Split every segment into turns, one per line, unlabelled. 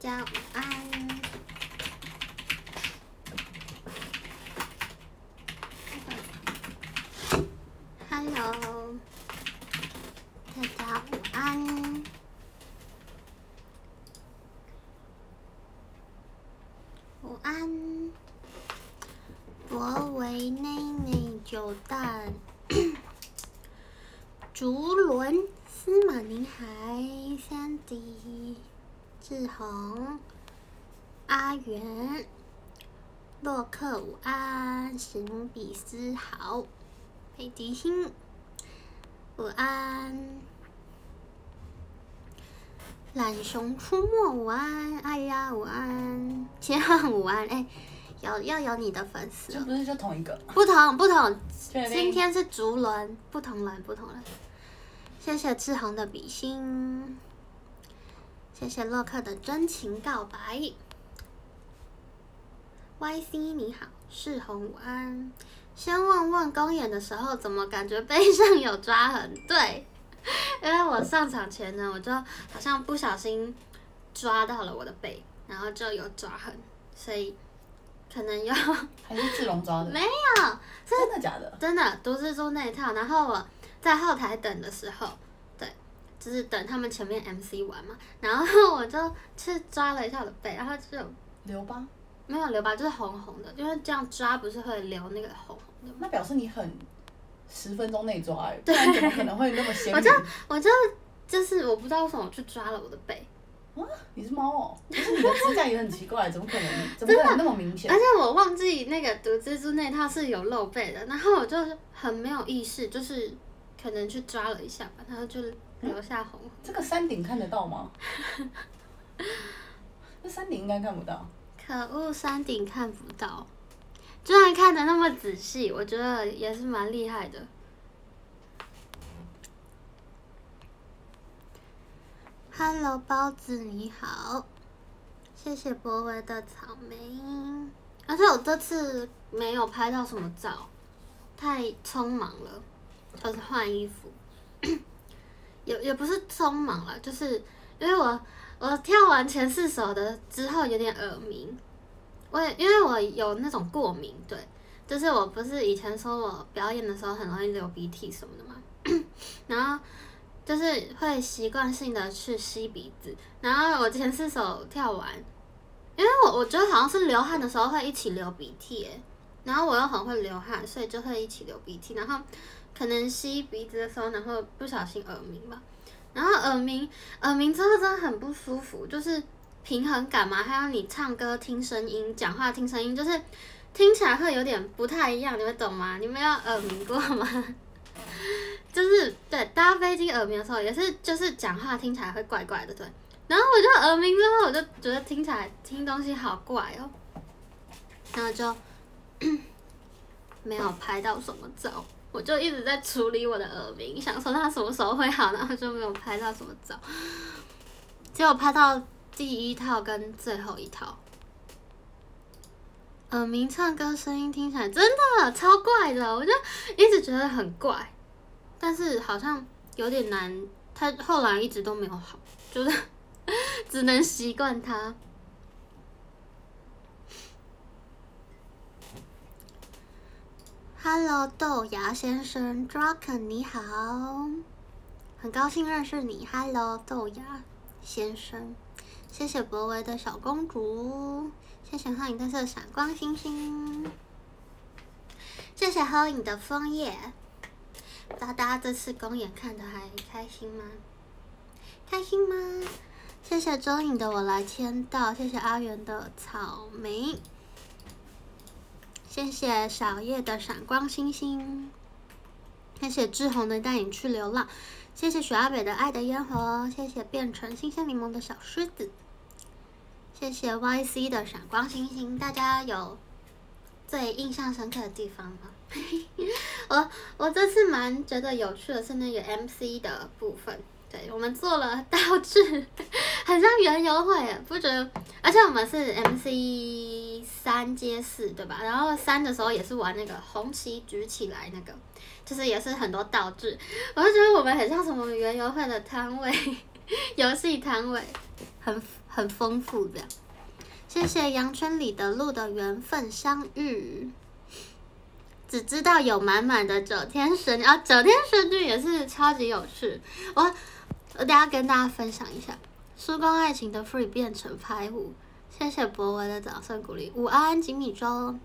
家午安。Hello，大家午安。午安。博维内内九蛋。竹轮、司马宁海、Sandy、志宏、阿元、洛克午安、史努比斯好、北极星午安、懒熊出没午安、哎呀午安、千汉午安哎，有要有你的粉丝
这不是就同一个？
不同不同，今天是竹轮，不同人不同人。谢谢志恒的比心，谢谢洛克的真情告白。YC 你好，世宏午安。先问问公演的时候，怎么感觉背上有抓痕？对，因为我上场前呢，我就好像不小心抓到了我的背，然后就有抓痕，所以可能要
还是志龙抓的？
没有，
真的假的？
真的独自做那一套，然后我在后台等的时候，对，就是等他们前面 MC 完嘛，然后我就去抓了一下我的背，然后就
留疤？
没有留疤，就是红红的，因为这样抓不是会留那个红红的吗？
那表示你很十分钟内抓、欸，不然怎么可能会那么鲜明？
我就我就就是我不知道为什么我去抓了我的背，
啊，你是猫哦、可是你的指甲也很奇怪，怎么可能？怎么可能那么明显
而？且我忘记那个毒蜘蛛那套是有露背的，然后我就是很没有意识，就是可能去抓了一下吧，然后就留下红红。
这个山顶看得到吗？那山顶应该看不到。
可恶，山顶看不到，居然看的那么仔细，我觉得也是蛮厉害的。Hello，包子你好，谢谢博维的草莓，而且我这次没有拍到什么照，太匆忙了，就是换衣服，也也不是匆忙了，就是因为我我跳完前四首的之后有点耳鸣，我也因为我有那种过敏，对，就是我不是以前说我表演的时候很容易流鼻涕什么的嘛，然后就是会习惯性的去吸鼻子，然后我前四首跳完，因为我我觉得好像是流汗的时候会一起流鼻涕耶，然后我又很会流汗，所以就会一起流鼻涕，然后可能吸鼻子的时候，然后不小心耳鸣吧。然后耳鸣，耳鸣之后真的很不舒服，就是平衡感嘛，还有你唱歌听声音、讲话听声音，就是听起来会有点不太一样，你们懂吗？你们有耳鸣过吗？就是对搭飞机耳鸣的时候，也是就是讲话听起来会怪怪的，对。然后我就耳鸣之后，我就觉得听起来听东西好怪哦，然后就 没有拍到什么照。我就一直在处理我的耳鸣，想说它什么时候会好，然后就没有拍到什么照。结果拍到第一套跟最后一套，耳鸣唱歌声音听起来真的超怪的，我就一直觉得很怪，但是好像有点难，它后来一直都没有好，就是 只能习惯它。Hello，豆芽先生 d r a k e n 你好，很高兴认识你。Hello，豆芽先生，谢谢博维的小公主，谢谢皓影灯色闪光星星，谢谢皓影的枫叶。大家这次公演看的还开心吗？开心吗？谢谢周颖的我来签到，谢谢阿元的草莓。谢谢小叶的闪光星星，谢谢志宏的带你去流浪，谢谢许阿北的爱的烟火，谢谢变成新鲜柠檬的小狮子，谢谢 YC 的闪光星星。大家有最印象深刻的地方吗？我我这次蛮觉得有趣的是那个 MC 的部分，对我们做了道具，很像园游会，不觉得？而且我们是 MC 三接四，对吧？然后三的时候也是玩那个红旗举起来那个，就是也是很多道具，我就觉得我们很像什么园游会的摊位，游戏摊位，很很丰富这样。谢谢羊圈里的鹿的缘分相遇。只知道有满满的九天神啊，九天神女也是超级有趣。我我等下跟大家分享一下，叔公爱情的 free 变成拍舞。谢谢博文的掌声鼓励。午安，吉米粥，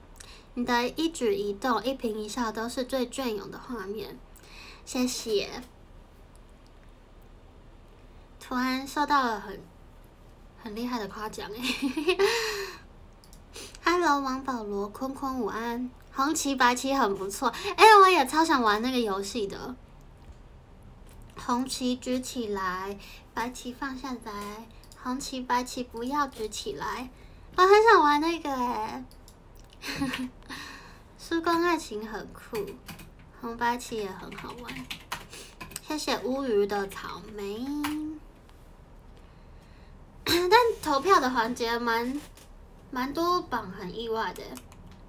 你的一举一动、一颦一笑都是最隽永的画面。谢谢。突然受到了很很厉害的夸奖哎。Hello，王保罗，坤坤午安。红旗白旗很不错，哎、我也超想玩那个游戏的。红旗举起来，白旗放下来，红旗白旗不要举起来。我很想玩那个哎、叔公爱情很酷，红白旗也很好玩。谢谢乌鱼的草莓。但投票的环节蛮蛮多榜很意外的。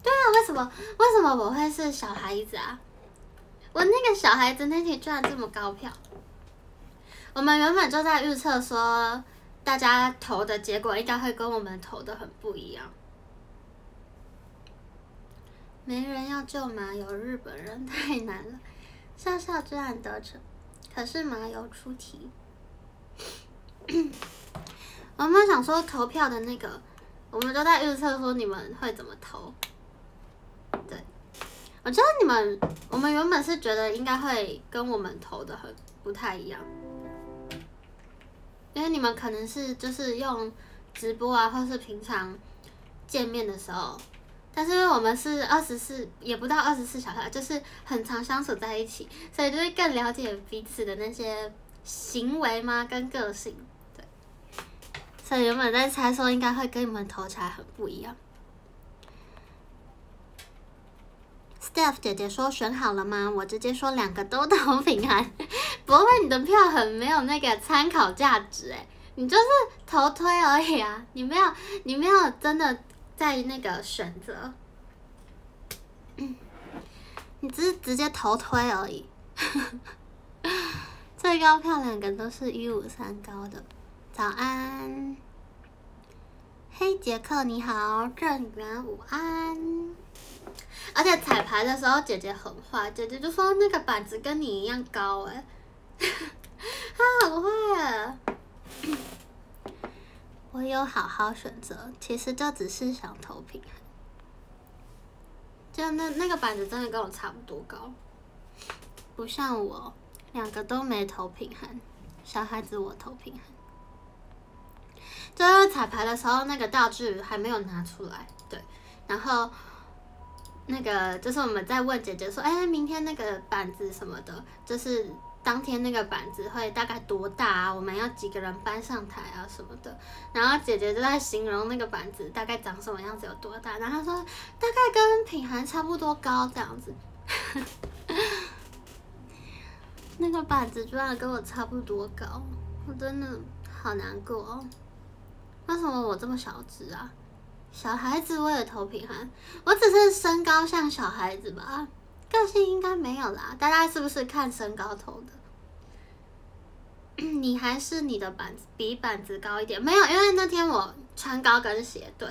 对啊，为什么为什么我会是小孩子啊？我那个小孩子那天居然这么高票。我们原本就在预测说，大家投的结果应该会跟我们投的很不一样。没人要救麻油，日本人太难了。笑笑居然得逞，可是麻油出题。我们想说投票的那个，我们都在预测说你们会怎么投。对，我觉得你们，我们原本是觉得应该会跟我们投的很不太一样，因为你们可能是就是用直播啊，或是平常见面的时候，但是因为我们是二十四，也不到二十四小时，就是很常相处在一起，所以就会更了解彼此的那些行为吗？跟个性，对。所以原本在猜说应该会跟你们投起来很不一样。Steph 姐姐说选好了吗？我直接说两个都投平安。不会，你的票很没有那个参考价值哎，你就是投推而已啊，你没有，你没有真的在那个选择，你只是直接投推而已。最高票两个都是一五三高的。早安，黑杰克你好，郑源午安。而且彩排的时候，姐姐很坏，姐姐就说那个板子跟你一样高哎、她很坏啊。我有好好选择，其实就只是想投平衡。就那那个板子真的跟我差不多高，不像我两个都没投平衡，小孩子我投平衡。就是彩排的时候，那个道具还没有拿出来，对，然后。那个就是我们在问姐姐说，哎、明天那个板子什么的，就是当天那个板子会大概多大啊？我们要几个人搬上台啊什么的。然后姐姐就在形容那个板子大概长什么样子，有多大。然后她说大概跟品涵差不多高这样子。那个板子居然跟我差不多高，我真的好难过哦。为什么我这么小只啊？小孩子我也投平衡，我只是身高像小孩子吧，个性应该没有啦。大家是不是看身高投的？你还是你的板子比板子高一点，没有，因为那天我穿高跟鞋，对，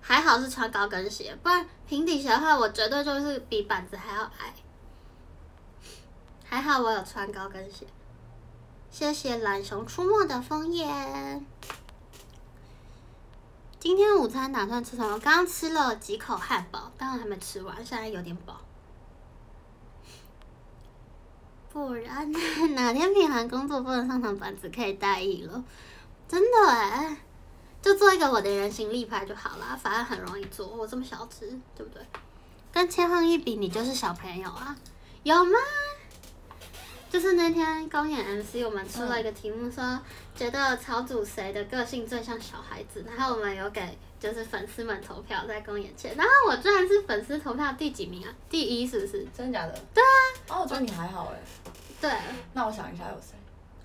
还好是穿高跟鞋，不然平底鞋的话，我绝对就是比板子还要矮。还好我有穿高跟鞋。谢谢懒熊出没的枫叶。今天午餐打算吃什么？刚刚吃了几口汉堡，当然还没吃完，现在有点饱。不然哪天品涵工作不能上场板子可以代役了？真的哎，就做一个我的人形立牌就好啦，反正很容易做。我这么小只，对不对？跟千鹤一比，你就是小朋友啊，有吗？就是那天公演 MC，我们出了一个题目说，觉得草主谁的个性最像小孩子，然后我们有给就是粉丝们投票在公演前，然后我居然是粉丝投票第几名啊？第一是不是？
真的假的？
对啊。
哦，我觉得你还好哎。
对，
那我想一下有谁？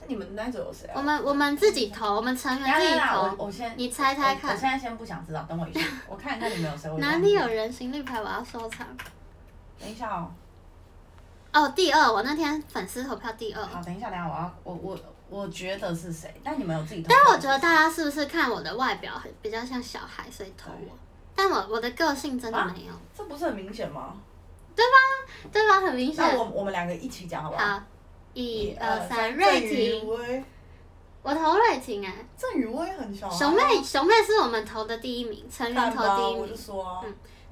那你们那一组有谁啊？
我们我们自己投，我们成员自己投。
我先，
你猜猜看
我现在先不想知道，等我一下，我看一下你们有谁。我
哪里有？人形立牌？我要收藏。
等一下哦。
哦，第二，我那天粉丝投票第二。
好，等一下，等一下，我要我我我觉得是谁？但你们有自己投
但
票。
我觉得大家是不是看我的外表很比较像小孩，所以投我？但我我的个性真的没有，
这不是很明显吗？
对吧？对吧很明显。
那我我们两个一起讲好不好？
好，一二三，瑞婷，我投瑞婷哎、
郑宇威很小啊。
熊妹熊妹是我们投的第一名，成员投第一名，我就
说啊，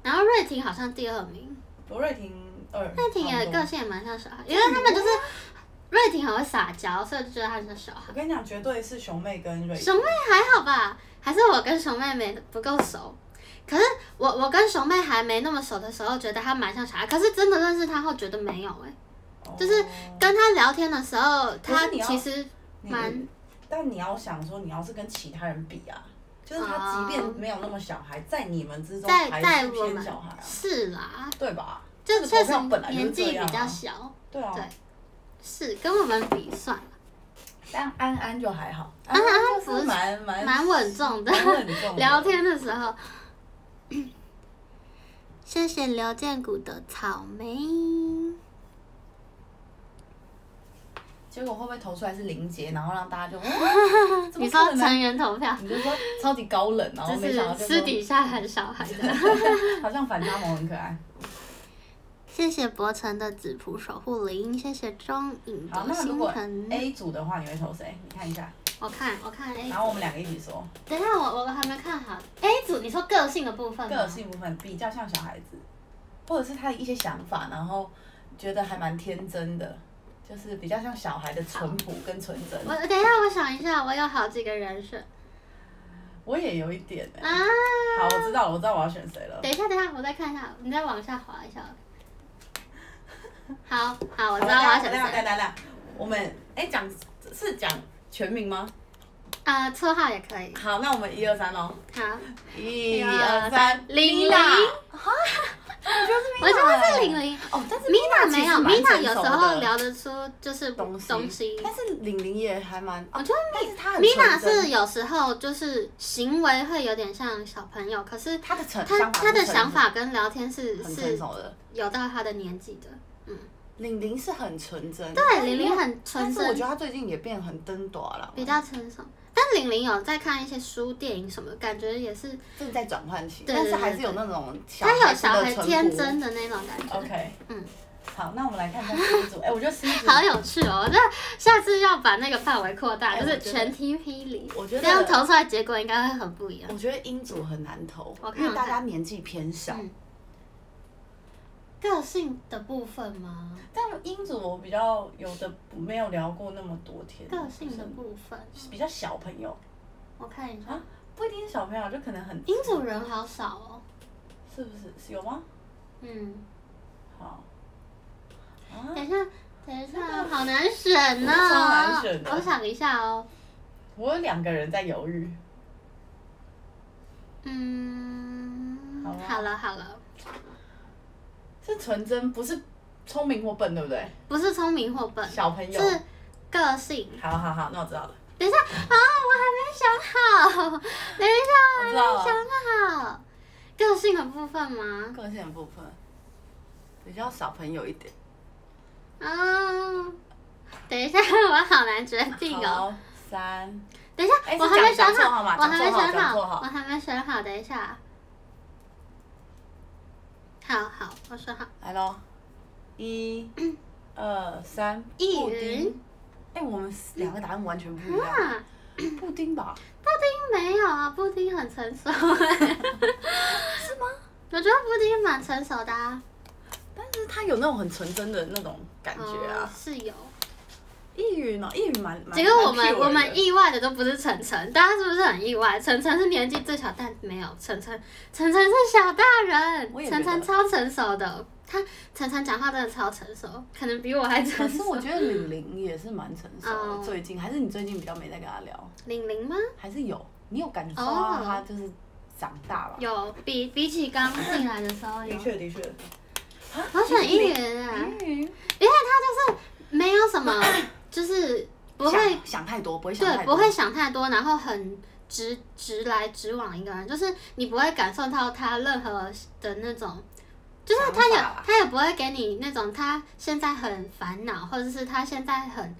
然后瑞婷好像第二名。
罗瑞婷二。
瑞婷也个性也蛮像小孩，因为他们就是瑞婷很会撒娇，所以就觉得她很像小孩
我。跟你讲，绝对是熊妹跟瑞婷。
熊妹还好吧？还是我跟熊妹没不够熟。可是我我跟熊妹还没那么熟的时候，觉得她蛮像小孩。可是真的认识她后，觉得没有哎、就是
哦
跟她聊天的时候，她其实蛮
但你要想说，你要是跟其他人比啊，就是他即便没有那么小孩，在你们之中
在
还是
在我们
偏小孩啊，
是啦，
对吧？这个
就确实年纪比较小，
对啊。
对是跟我们比算了，
但安安就还好，
安安
安
不是
是蛮蛮
蛮稳重的。聊天的时候，谢谢刘建谷的草莓。
结果会不会投出来是林杰，然后让大家就，哇
你说成员投票，
你就说超级高冷，然后没想到就说
是私底下很小孩的。
好像反差萌很可爱。
谢谢博成的紫葡守护灵，谢谢中影
好，
的
那如果
星辰。
A 组的话，你会投谁？你看一下，
我看我看 A
然后我们两个一起说，
等一下，我我还没看好 A 组，你说个性的部分吗
个性部分比较像小孩子，或者是他的一些想法，然后觉得还蛮天真的，就是比较像小孩的淳朴跟纯真。
我等一下，我想一下，我有好几个人选
我也有一点欸
啊。
好，我知道了，我知道我要选谁了。
等一下，等一下，我再看一下，你再往下滑一下。好好，我知道我要选
等一下等一下
谁。
等，我们哎讲是讲全名吗？
啊，绰号也可以。
好，那我们一二三喽，
好，
一二三，
玲玲
娜
哈，我觉得是玲玲。
哦，但是
米娜没有，米娜
娜
有时候聊得出就是
东西，
东西。
但是玲玲也还蛮，
我觉得米娜是有时候就是行为会有点像小朋友，可是
她的成
她她的想法跟聊天是是，有到她的年纪的。
玲玲是很纯真，
对，
但
玲玲很纯真
但是我觉，得她最近也变很登短了，
比较成熟。但玲玲有在看一些书、电影什么，感觉也是
正在转换期，但是还是有那种小
她有
孩子
小孩天真的那种感觉。
OK，
嗯，
好，那我们来看一下 C 组，哎，我觉得 C 组
好有趣哦！我觉得下次要把那个范围扩大，就是全踢霹雳，
我觉得
这样投出来结果应该会很不一样。
我觉得英组很难投因为大家年纪偏小。
嗯个性的部分吗？
但英组我比较有的没有聊过那么多天，
个性的部分，
比较小朋友，
我看一下。
啊，不一定是小朋友，就可能很
英主人好少哦。
是不是？是有吗？
嗯，
好，啊，
等一下，等一下，好难选呢、
超难选的。
我想一下哦。
我有两个人在犹豫，
嗯
好
了好了，
是纯真，不是聪明或笨，对不对？
不是聪明或笨，
小朋友，
是个性。
好好好，那我知道了，
等一下啊，我还没想好，等一下，
我知道了，
想好。个性的部分吗？
个性的部分比较小朋友一点，
啊，等一下，我好难决定哦。
三，
等一下，我还没想好，我还没
讲错号
选好，我还没想好，等一下。好好，我说好。
来喽，一、二、三，
一
布丁
云。
哎、我们两个答案完全不一样。
啊，
布丁吧？
布丁没有啊，布丁很成熟。是吗？我觉得布丁蛮成熟的啊。
但是他有那种很纯真的那种感觉
哦
啊。
是有。
易云哦，易云蛮蛮。
结果我
蛮
们我们意外的都不是晨晨，大家是不是很意外？晨晨是年纪最小，但没有晨晨，晨晨是小大人晨晨超成熟的。他晨晨讲话真的超成熟，可能比我还成熟。
可是我觉得玲玲也是蛮成熟的，
哦
最近还是你最近比较没在跟他聊，
玲玲吗？
还是有？你有感觉到
哦
他就是长大了？
有比比起刚进来的时候有。
确的确。
我选易云啊，因为他就是没有什么，就是不会
想想太多，不会想太
对，
多，
不会想太多，然后很直直来直往一个人，就是你不会感受到他任何的那种，就是他也他也不会给你那种他现在很烦恼，或者是他现在很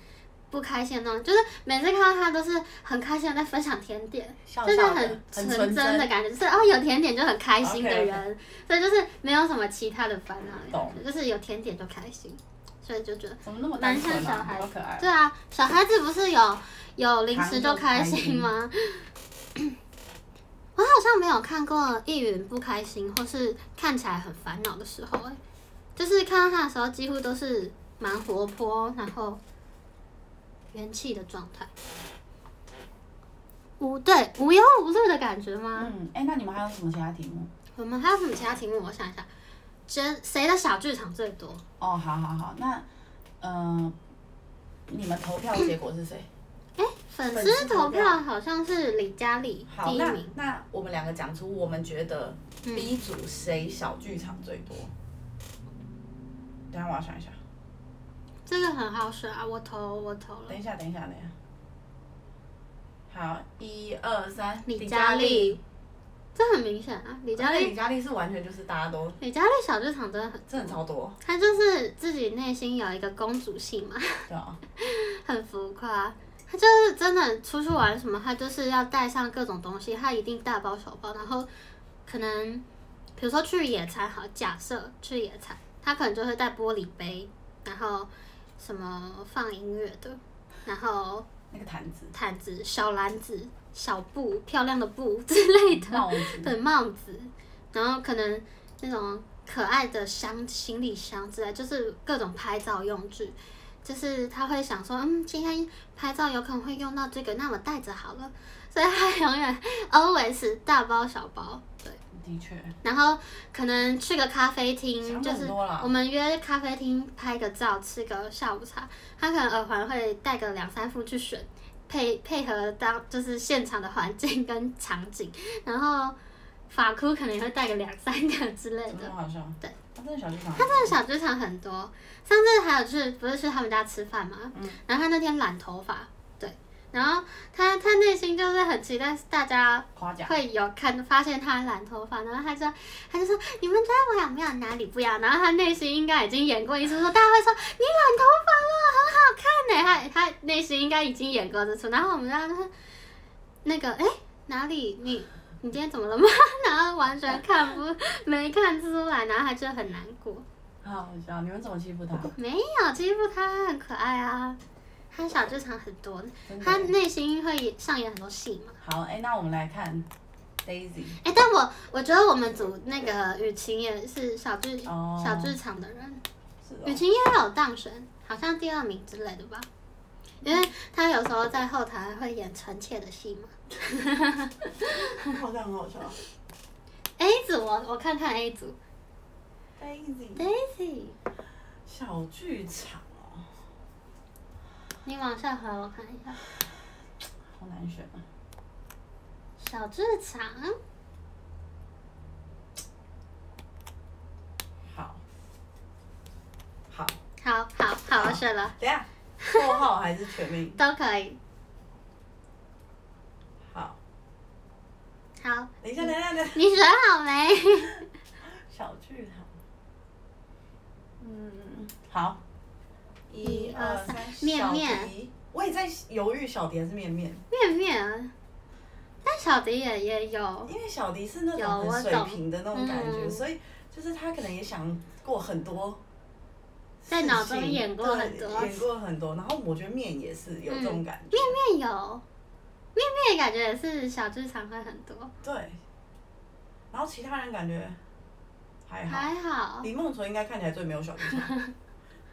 不开心的那种，就是每次看到他都是很开心的在分享甜点，就是
笑笑的
很纯
很纯
真。的感觉，就是哦有甜点就很开心的人，所以就是没有什么其他的烦恼就是有甜点就开心，所以就觉得
怎么那么单纯啊？
蛮像小孩
好可爱。
对啊，小孩子不是有有零食就开
心
心吗？我好像没有看过易云不开心，或是看起来很烦恼的时候、欸，就是看到他的时候，几乎都是蛮活泼，然后元气的状态。无对无忧无虑的感觉吗？
嗯，哎、那你们还有什么其他题目？
我们还有什么其他题目？我想一下，觉得谁的小剧场最多？
哦，好好好，那嗯、你们投票结果是谁？
粉
粉丝
丝投
投票
票好像是李佳丽
好，那
第一名，
那我们两个讲出我们觉得
嗯
B 组谁小剧场最多？等一下我要想一下，
这个很好选啊！我投我投了
等。一下，等一下，等一下。好，一二三，
李佳丽，这很明显啊！李佳丽，
李佳丽是完全就是大家都
李佳丽小剧场真的很，
真的超多，
她就是自己内心有一个公主性嘛，
对啊，
很浮夸。她就是真的出去玩什么，她就是要带上各种东西，她一定大包小包，然后可能比如说去野餐，好，假设去野餐，她可能就会带玻璃杯，然后什么放音乐的，然后
那个毯子、
毯子、小篮子、小布、漂亮的布 之类的。
帽子，
对帽子，然后可能那种可爱的箱、行李箱之类，就是各种拍照用具。就是他会想说，嗯，今天拍照有可能会用到这个，那我带着好了。所以他永远 always 大包小包，对。
的确，
然后可能去个咖啡厅，就是我们约咖啡厅拍个照，吃个下午茶。他可能耳环会带个两三副去选，配配合当就是现场的环境跟场景。然后发箍可能也会带个两三个之类的？对，
他真的小剧场，
他真的小剧场很多。上次还有去，不是去他们家吃饭嘛？
嗯
然后他那天染头发，对，然后他他内心就是很期待大家会有看发现他染头发，然后他就他就说你们觉得我有没有哪里不一样？然后他内心应该已经演过一次，说大家会说你染头发了，很好看呢。他他内心应该已经演过这次，然后我们大家就是那个哎哪里你你今天怎么了吗？然后完全看不没看出来，然后他就很难过。
好好笑，你们怎么欺负他？
没有欺负，他很可爱啊。他小剧场很多，他内心会上演很多戏嘛。
好，哎、那我们来看 Daisy，
哎、但我我觉得我们组那个雨晴也是小剧、
哦。
小剧场的人，
是
雨
哦，
晴也有当选，好像第二名之类的吧。因为他有时候在后台会演臣妾的戏嘛。
好像很好笑。
A 组我我看看 A 组。Daisy，Daisy，
小剧场。哦，
你往下滑我看一下
好难选啊。
小剧场。
好，好，
好好好，我选了，
等一下，绰号还是全名？
都可以。
好，
好，
等一下，等一下，等一下。
你选好没？
小剧场。嗯，好。
一
一
二三，面面。
我也在犹豫小迪还是面面，
面面啊，但小迪也也有，
因为小迪是那种很水平的那种感觉，
嗯。
所以就是他可能也想过很多
在
情，
脑中演过很多。
演过很多。然后我觉得面也是有这种感觉，
面有，面面感觉也是小剧场会很多，
对。然后其他人感觉还好，
还好。
李梦纯应该看起来最没有小剧场，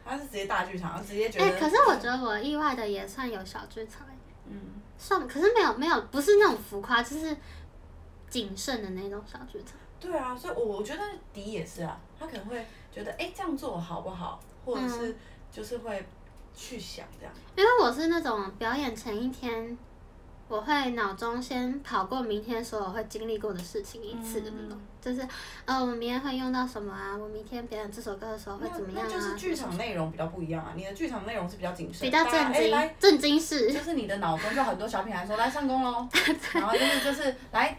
他是直接大剧场，直接觉得
哎、
得。
可是我觉得我意外的也算有小剧场、欸，
嗯，
算，可是没有没有，不是那种浮夸，就是谨慎的那种小剧场。
对啊，所以我我觉得迪也是啊，他可能会觉得哎、这样做好不好，或者是就是会去想这样。
因为我是那种表演前一天，我会脑中先跑过明天所有会经历过的事情一次的那种，
嗯
就是呃，我明天会用到什么啊？我明天表演这首歌的时候会怎么样啊？
就是剧场内容比较不一样啊，你的剧场内容是比较谨慎，
比较震惊，震惊式。
就是你的脑中就很多小品来说来上工喽，然后就是就是来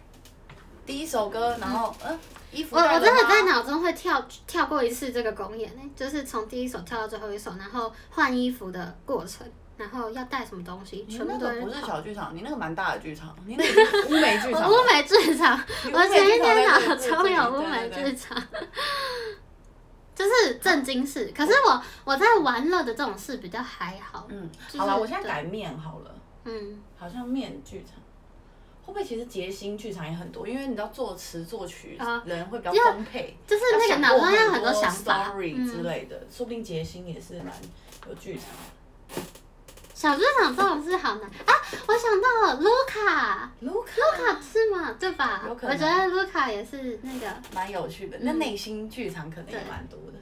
第一首歌，然后嗯、衣服
我我真的在脑中会跳跳过一次这个公演呢、就是从第一首跳到最后一首，然后换衣服的过程，然后要带什么东西，全部
那个不是。小剧场，你那个蛮大的剧场，你那 个乌梅剧场。
我乌梅剧场，我前一天脑
乌梅剧场在这
中有乌梅剧场，就是震惊式。可是我我在玩乐的这种事比较还好，
嗯，
就是
好了，我现在
对
改面好了，
嗯，
好像面剧场。会不会其实杰星剧场也很多？因为你知道作词作曲
啊
人会比较
要
丰沛，
就是那个脑中要
很
很多想法
story 之
嗯
类的，说不定杰星也是蛮有剧场的。
小剧场这种事好难啊！我想到了卢卡，
卢卡
卢卡是吗？对吧？我觉得卢卡也是那个，
蛮有趣的，那
嗯
内心剧场可能也蛮多的。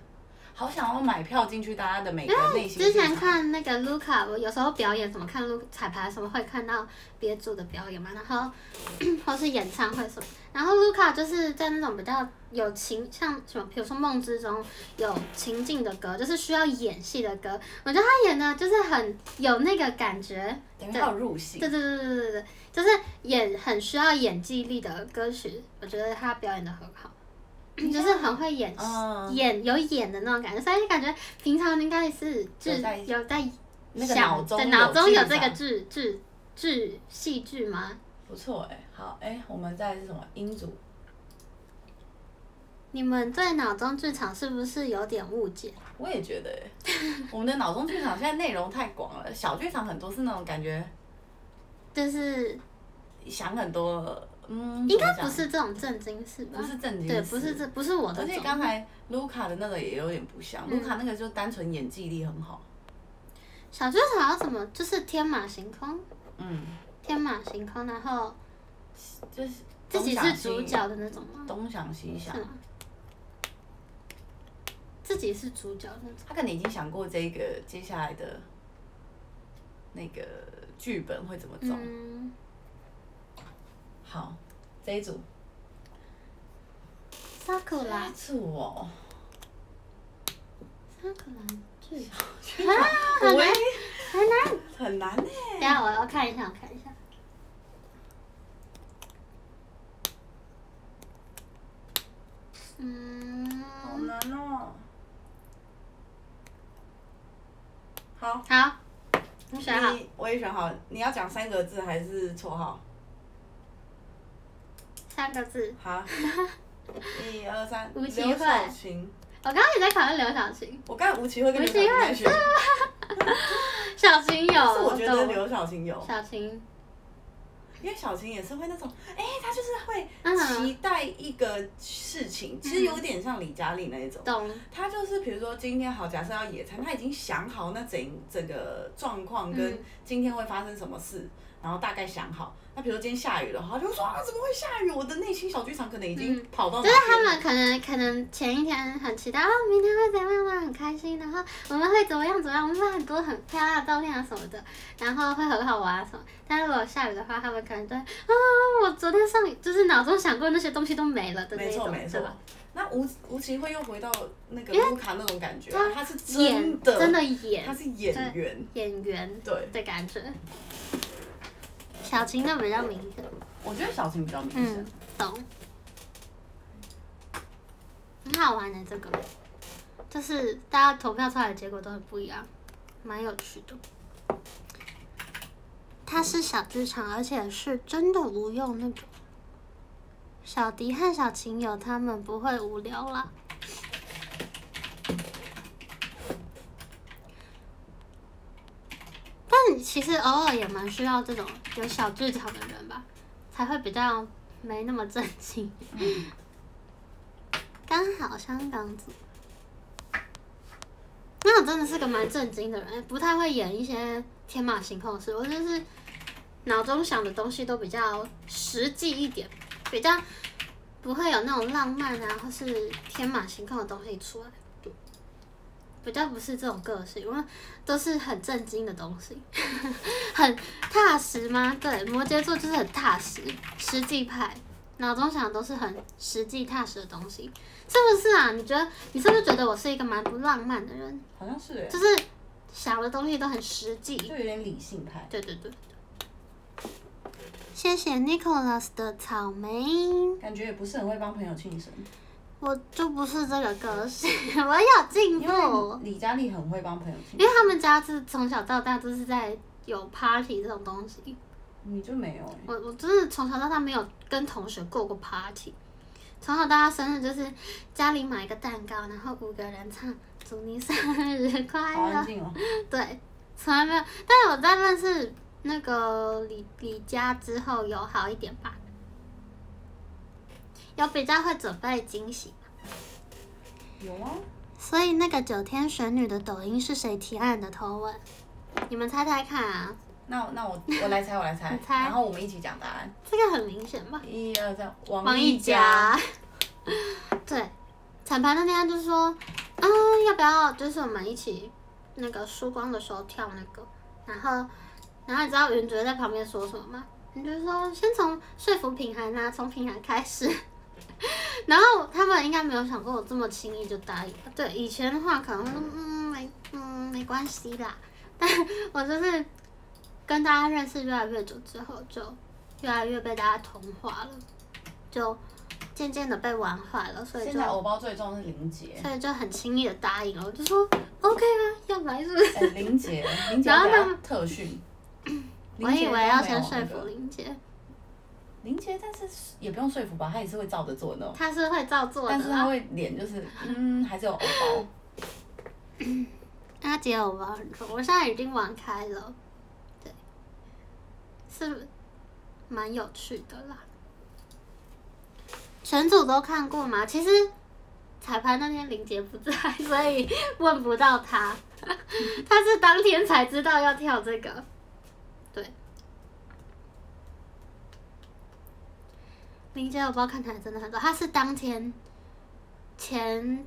好想要买票进去大家的每个内心
之前。看那个卢卡，我有时候表演什么看卢彩排什么会看到别组的表演嘛，然后 或是演唱会什么，然后卢卡就是在那种比较有情，像什么，比如说梦之中有情境的歌，就是需要演戏的歌，我觉得他演的就是很有那个感觉，
等于他有入戏。
对，对对对对对，就是演很需要演技力的歌曲，我觉得他表演的很好。就是很会演演有演的那种感觉，所以感觉平常应该是剧
有在
有在
那个
想对
脑中有
脑中有这个剧剧剧戏剧吗？
不错哎、好哎、我们再来是什么音组？
你们对脑中剧场是不是有点误解？
我也觉得哎、我们的脑中剧场现在内容太广了，小剧场很多是那种感觉
就是
想很多，嗯，
应该不是这种震惊事吧？
不是正经
对，
事
不是这不是我的
而且。刚才卢卡的那个也有点不像，
嗯
卢卡那个就单纯演技力很好，
小剧场要怎么？就是天马行空，
嗯，
天马行空，然后
就是
自己是主角的那种吗？
东想西想？
自己是主角那种。
他可能已经想过这个接下来的那个剧本会怎么走。
嗯，
好，这一组，
萨克拉，
这一组哦，
萨库拉剧
啊，
很难
很难，很难呢。
等一下我要看一下，我看一下。嗯，
好难哦。好，
好，你选好。
你我也选好，你要讲三个字还是绰号？
三个字。
好，一二三，
吴奇
刘
慧。我刚刚也在考虑刘小晴，
我刚才吴奇慧跟刘晓
吴奇慧
晴在选，
小晴有，
是我觉得
懂。
刘晓晴有，
小晴，
因为小晴也是会那种，哎、她就是会
嗯。
期待一个事情，其实有点像李佳丽那一种。
懂，
他就是比如说今天好，假设要野餐，她已经想好那整整个状况跟
嗯
今天会发生什么事，然后大概想好。那比如说今天下雨了，他就说啊怎么会下雨？我的内心小剧场可能已经
嗯
跑到
就是他们可能可能前一天很期待哦，明天会怎样怎样，很开心，然后我们会怎么样怎么样，我们会很多很漂亮的照片啊什么的，然后会很好玩啊什么。但如果下雨的话，他们可能就会啊，我昨天上就是脑中想过那些东西都没了的那种，
没错没错
对吧？。
那吴吴奇会又回到那个卢卡那种感觉啊，
他
他是
演
真的
真的演他
是演员，
演员
对，
的感觉。小晴的比较明显，
我觉得小晴比较明显
嗯。，懂。很好玩的这个，就是大家投票出来的结果都很不一样，蛮有趣的。它是小剧场，而且是真的无用那种。小迪和小晴有他们不会无聊啦。但其实偶尔也蛮需要这种有小剧场的人吧，才会比较没那么震惊。
嗯
刚好香港组，那我真的是个蛮震惊的人，不太会演一些天马行空的事，我就是脑中想的东西都比较实际一点，比较不会有那种浪漫啊或是天马行空的东西出来。比较不是这种个性，因为都是很震惊的东西，很踏实吗？对，摩羯座就是很踏实，实际派，脑中想的都是很实际踏实的东西，是不是啊？你觉得你是不是觉得我是一个蛮不浪漫的人？
好像是哎
就，是想的东西都很实际。
就有点理性派。
对对对。谢谢 Nicholas 的草莓。
感觉也不是很会帮朋友庆生。
我就不是这个个性，我有进步。
李佳丽很会帮朋友庆
因为他们家是从小到大都是在有 party 这种东西，
你就没有欸
我我真的从小到大没有跟同学过过 party，从小到大生日就是家里买一个蛋糕，然后五个人唱祝你生日快乐。对，从来没有。但是我在认识那个李李佳之后有好一点吧，有比较会准备惊喜。
有啊，
所以那个九天玄女的抖音是谁提案的？头文，你们猜猜看啊？
那那我我来猜，我来猜
你，猜
然后我们一起讲答案。
这个很明显吧？
一二三，王
王一
佳。
佳。对，彩排那天他就说，啊，要不要就是我们一起那个输光的时候跳那个，然后，然后你知道云爵在旁边说什么吗？云哲说先从说服品涵啊，从品涵开始。然后他们应该没有想过我这么轻易就答应了。对，以前的话可能嗯没嗯没关系啦，但我就是跟大家认识越来越久之后，就越来越被大家同化了，就渐渐的被玩坏了，所以就
现在偶包最重是林杰。
所以就很轻易的答应了，我就说 OK 啊，要来是不是？
哎，林杰，林杰 特训。
我以为要先说
说
服林杰，
林杰，但是也不用说服吧，他也是会照着做的那种。
他是会照做的。
但是他会脸就是，嗯，还是有偶包。
他解偶包很重，我现在已经玩开了，对，是蛮有趣的啦。全组都看过吗？其实彩排那天林杰不在，所以问不到他。他是当天才知道要跳这个，对。林姐我不知道看起来真的很多，他是当天前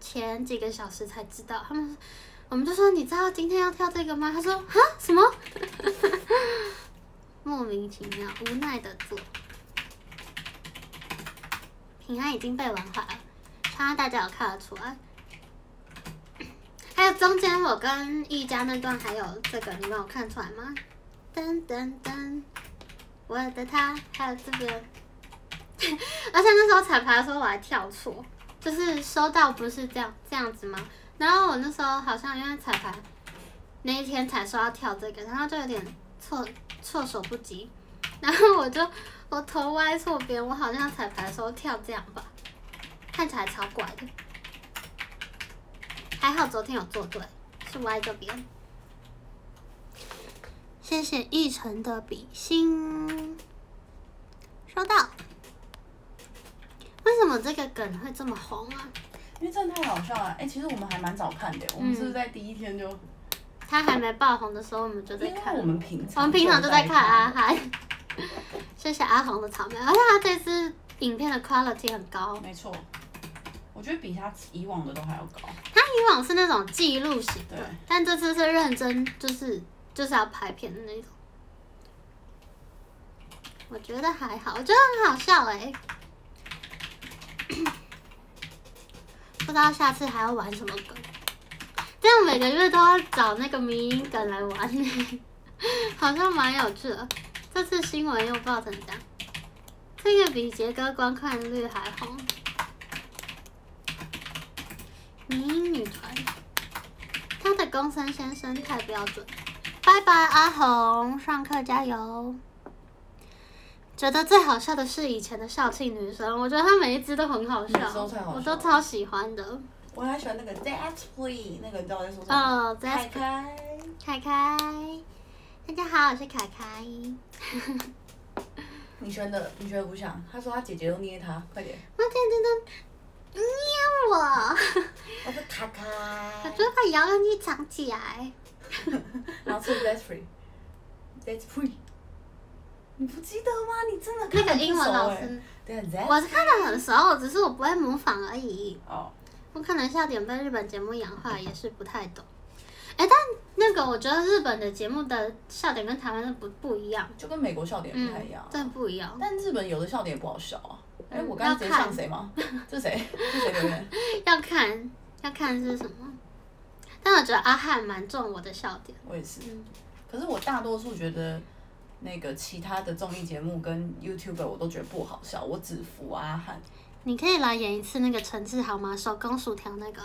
前几个小时才知道，他们我们就说你知道今天要跳这个吗？他说啊什么？莫名其妙，无奈的做。平安已经被玩坏了，相信大家有看得出来。还有中间我跟一家那段还有这个，你们有看出来吗？噔噔噔，我的他，还有这个。而且那时候彩排的时候我还跳错，就是收到不是这样这样子吗？然后我那时候好像因为彩排那一天才说要跳这个，然后就有点措措手不及，然后我就我头歪错边，我好像彩排的时候跳这样吧，看起来超怪的。还好昨天有做对，是歪这边。谢谢一晨的比心，收到。为什么这个梗会这么红啊？
因为真的太好笑了。哎，其实我们还蛮早看的，我们是不是在第一天就？
他还没爆红的时候，我们就在看。
我们平常
我们平常就在看阿
看。
汉。谢谢阿红的草莓，而且他这支影片的 quality 很高。
没错，我觉得比他以往的都还要高。
他以往是那种记录型的，但这次是认真，就是就是要拍片的那种。我觉得还好，我觉得很好笑哎、不知道下次还要玩什么梗，这样每个月都要找那个迷音梗来玩、好像蛮有趣的。这次新闻又爆成这样，这个比杰哥观看率还红。迷因女团，他的公孙先生太标准。拜拜，阿红，上课加油。觉得最好笑的是以前的校庆女生，我觉得她每一支都很好笑，
都好笑
我都超喜欢的。
我还喜欢那个 That's Free，那个你知道我在说什么？
哦
开
，That's
开。
凯凯，大家好，我是凯凯。
你选的，你觉得不像？他说他姐姐都捏他，快点。
我天天都捏我，
我是凯凯。
我就把遥控器藏起来。
然后是 That's Free，That's Free。你不记得吗？你真的
那个
看得很
英文老师，我是看得很熟，只是我不会模仿而已。
哦，
我可能笑点被日本节目养坏，也是不太懂。哎、但那个我觉得日本的节目的笑点跟台湾的不不一样，
就跟美国笑点不太一样啊。
真的不一样。
但日本有的笑点也不好笑啊。哎，
嗯
我刚刚直接
要看
像谁吗？这谁？这是谁留言？
要看要看是什么。但我觉得阿汉蛮中我的笑点。
我也是。
嗯
可是我大多数觉得那个其他的综艺节目跟 YouTube 我都觉得不好笑，我只服阿汉。
你可以来演一次那个陈志豪吗？手工薯条那个。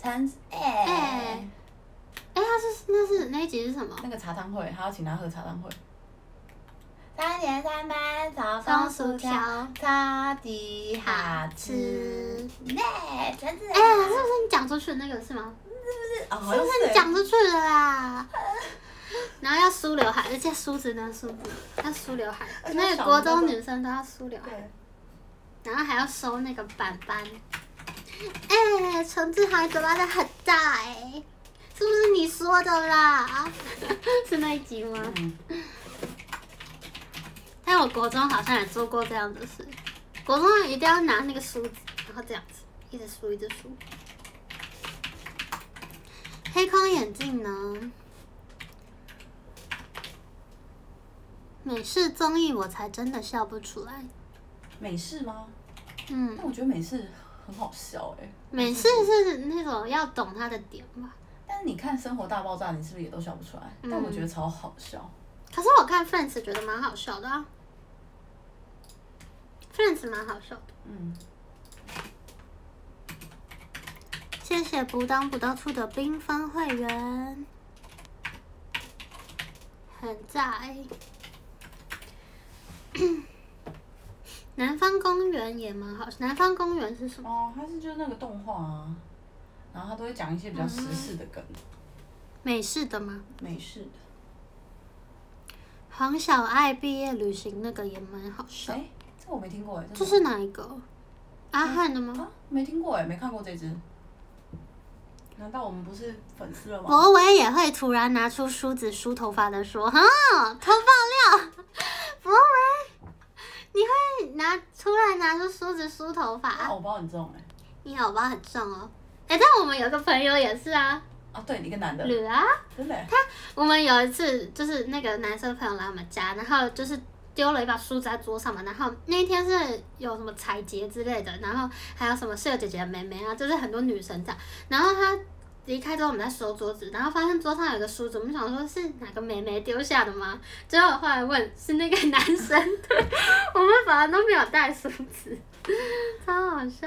陈哎、
哎哎，他是那是那一集是什么？
那个茶汤会，还要请他喝茶汤会。三点三班早
松薯条
超级好吃。
吃。
哎，陈子
哎，是不是你讲出去的那个是吗？是不是你
像是你
讲出去的啦？然后要梳刘海，而且梳子呢梳子要梳刘海，那个国中女生都要梳刘海，然后还要收那个板板。哎、陈志豪嘴巴的很大哎、是不是你说的啦？是那一集吗？
嗯，
但我国中好像也做过这样的事，国中一定要拿那个梳子，然后这样子一直梳一直梳。黑框眼镜呢？美式综艺我才真的笑不出来。
美式吗？
嗯
但，我觉得美式很好笑哎、
美式是那种要懂它的点吧。
但是你看《生活大爆炸》，你是不是也都笑不出来？
嗯
但我觉得超好笑。
可是我看 Friends 觉得蛮好笑的啊，Friends 蛮好笑的。
嗯，
谢谢不当不到处的缤纷会员，很在。南方公园也蛮好，南方公园是什么？
哦，它是就是那个动画啊，然后它都会讲一些比较时事的梗，
美式的吗？
美式的。
黄小爱毕业旅行那个也蛮好笑
哎、。这我没听过哎、
这是哪一个？阿汉的吗？
啊，没听过哎、没看过这支。难道我们不是粉丝了吗？
博伟也会突然拿出梳子梳头发的说：“哈，头发料，博伟，你会拿突然拿出梳子梳头
啊，
发？
偶包很重哎、
你偶包很重哦。哎、但我们有个朋友也是啊，
啊，对，一个男的，
女啊，
真的他、
我们有一次就是那个男生朋友来我们家，然后就是丢了一把梳子在桌上嘛，然后那天是有什么彩节之类的，然后还有什么室友姐姐的妹妹啊，就是很多女生这样，然后他。离开之后，我们在收桌子，然后发现桌上有个梳子，我们想说是哪个妹妹丢下的吗？结果后来问是那个男生的，我们反而都没有带梳子，超好笑。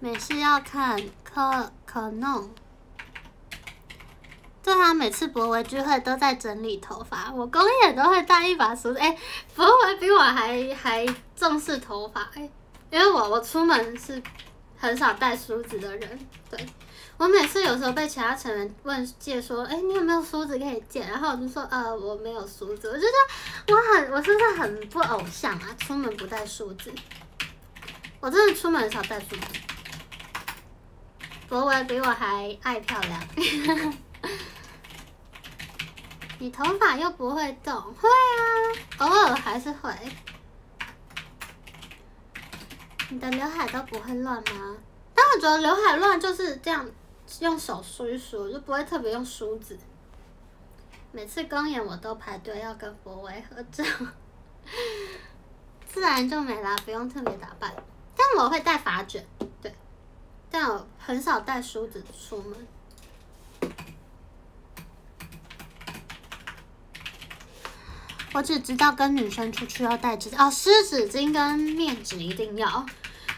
没事要看可可弄。对啊，每次博维聚会都在整理头发，我公演都会带一把梳子。哎、博维比我还还重视头发哎、因为我我出门是很少带梳子的人。对我每次有时候被其他成员问借说，哎、你有没有梳子可以借？然后我就说，呃，我没有梳子。我觉得我很我是不是很不偶像啊？出门不带梳子，我真的出门很少带梳子。博维比我还爱漂亮。你头发又不会动，会啊，偶尔还是会。你的刘海都不会乱吗？但我觉得刘海乱就是这样，用手梳一梳，就不会特别用梳子。每次公演我都排队要跟博威合照，自然就没啦，不用特别打扮。但我会戴发卷，对，但我很少带梳子出门。我只知道跟女生出去要带纸哦，湿纸巾跟面纸一定要。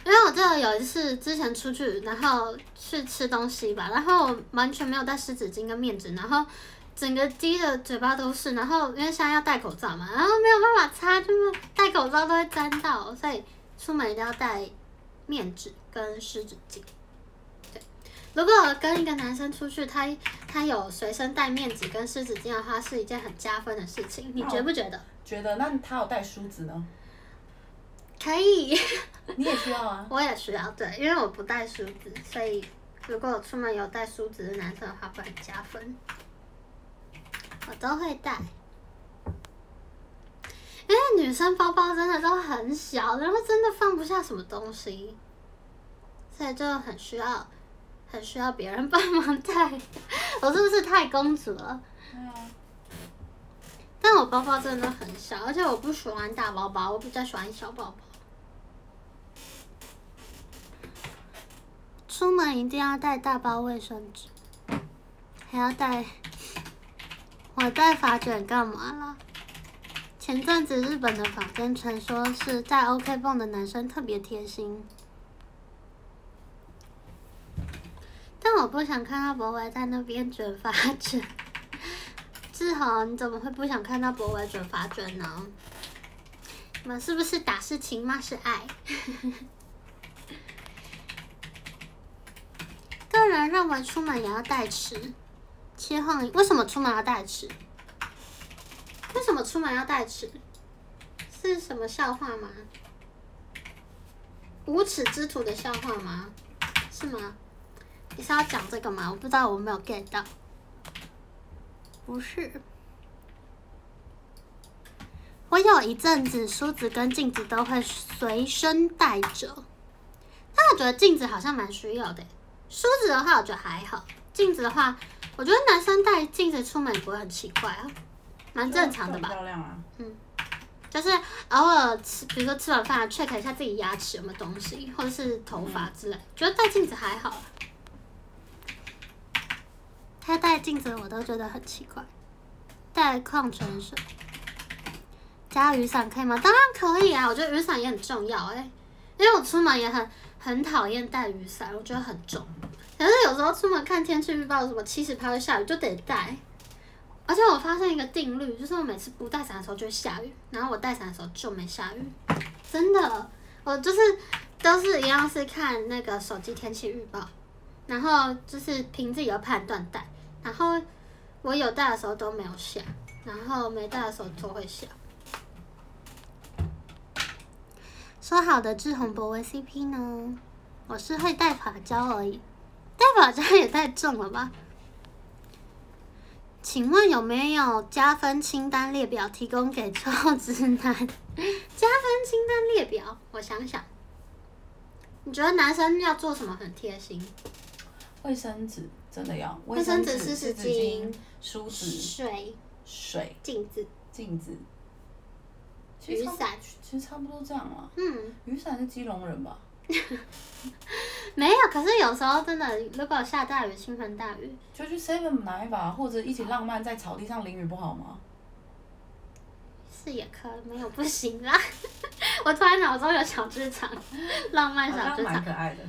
因为我记得有一次之前出去，然后去吃东西吧，然后完全没有带湿纸巾跟面纸，然后整个滴的嘴巴都是，然后因为现在要戴口罩嘛，然后没有办法擦，就是戴口罩都会沾到，所以出门一定要带面纸跟湿纸巾。对，如果跟一个男生出去，他他有随身带面纸跟湿纸巾的话，是一件很加分的事情，你觉不觉得？
觉得那他有带梳子呢？
可以。
你也需要啊。
我也需要，对，因为我不带梳子，所以如果我出门有带梳子的男生的话，会很加分。我都会带，因为女生包包真的都很小，然后真的放不下什么东西，所以就很需要，很需要别人帮忙带。我是不是太公主了？但我包包真的很小，而且我不喜欢大包包，我比较喜欢小包包。出门一定要带大包卫生纸，还要带。我带发卷干嘛啦？前阵子日本的坊间传说是在 OK 泵的男生特别贴心，但我不想看到博维在那边卷发卷。志豪，你怎么会不想看到博维卷发卷呢？你们是不是打是情骂是爱？个人认为出门也要带尺。切换为什么出门要带尺？为什么出门要带尺？是什么笑话吗？无耻之徒的笑话吗？是吗？你是要讲这个吗？我不知道，我没有 get 到。不是，我有一阵子梳子跟镜子都会随身带着，但我觉得镜子好像蛮需要的。梳子的话，我觉得还好；镜子的话，我觉得男生带镜子出门也不会很奇怪啊，蛮正常的吧。
漂亮啊。
嗯，就是偶尔吃，比如说吃完饭 check 一下自己牙齿有没有东西，或者是头发之类，觉得戴镜子还好。他戴镜子我都觉得很奇怪。带矿泉水，加雨伞可以吗？当然可以啊，我觉得雨伞也很重要哎，因为我出门也很很讨厌带雨伞，我觉得很重。可是有时候出门看天气预报，什么七十趴会下雨，就得带。而且我发现一个定律，就是我每次不带伞的时候就会下雨，然后我带伞的时候就没下雨。真的，我就是都是一样是看那个手机天气预报，然后就是凭自己的判断带，然后我有带的时候都没有下，然后没带的时候都会下。说好的志宏博威 CP 呢？我是会带发胶而已，带发胶也太重了吧？请问有没有加分清单列表提供给超直男？加分清单列表，我想想，你觉得男生要做什么很贴心？
卫生纸真的要，
卫生纸、
湿
湿
纸巾、梳子、
水、
水、
镜子、
镜子、其实
雨伞。
其实差不多这样了。
嗯，
雨伞是基隆人吧？
没有，可是有时候真的，如果下大雨、倾盆大雨，
就去 Seven 买一把，或者一起浪漫在草地上淋雨，不好吗？
是也可以，没有不行啦。我突然脑中有小剧场，浪漫小剧场。
蛮可爱的。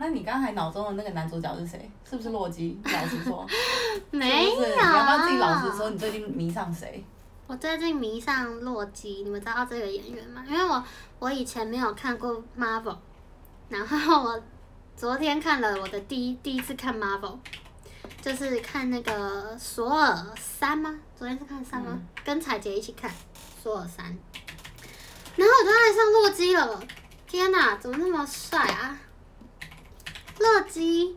那你刚才脑中的那个男主角是谁？是不是洛基？老实说，
没有
是是你要不要自己老实说，你最近迷上谁？
我最近迷上洛基，你们知道这个演员吗？因为我我以前没有看过 Marvel，然后我昨天看了我的第一第一次看 Marvel，就是看那个索尔三吗？昨天是看三吗？跟彩姐一起看索尔三，然后我就爱上洛基了。天哪，怎么那么帅啊？洛基，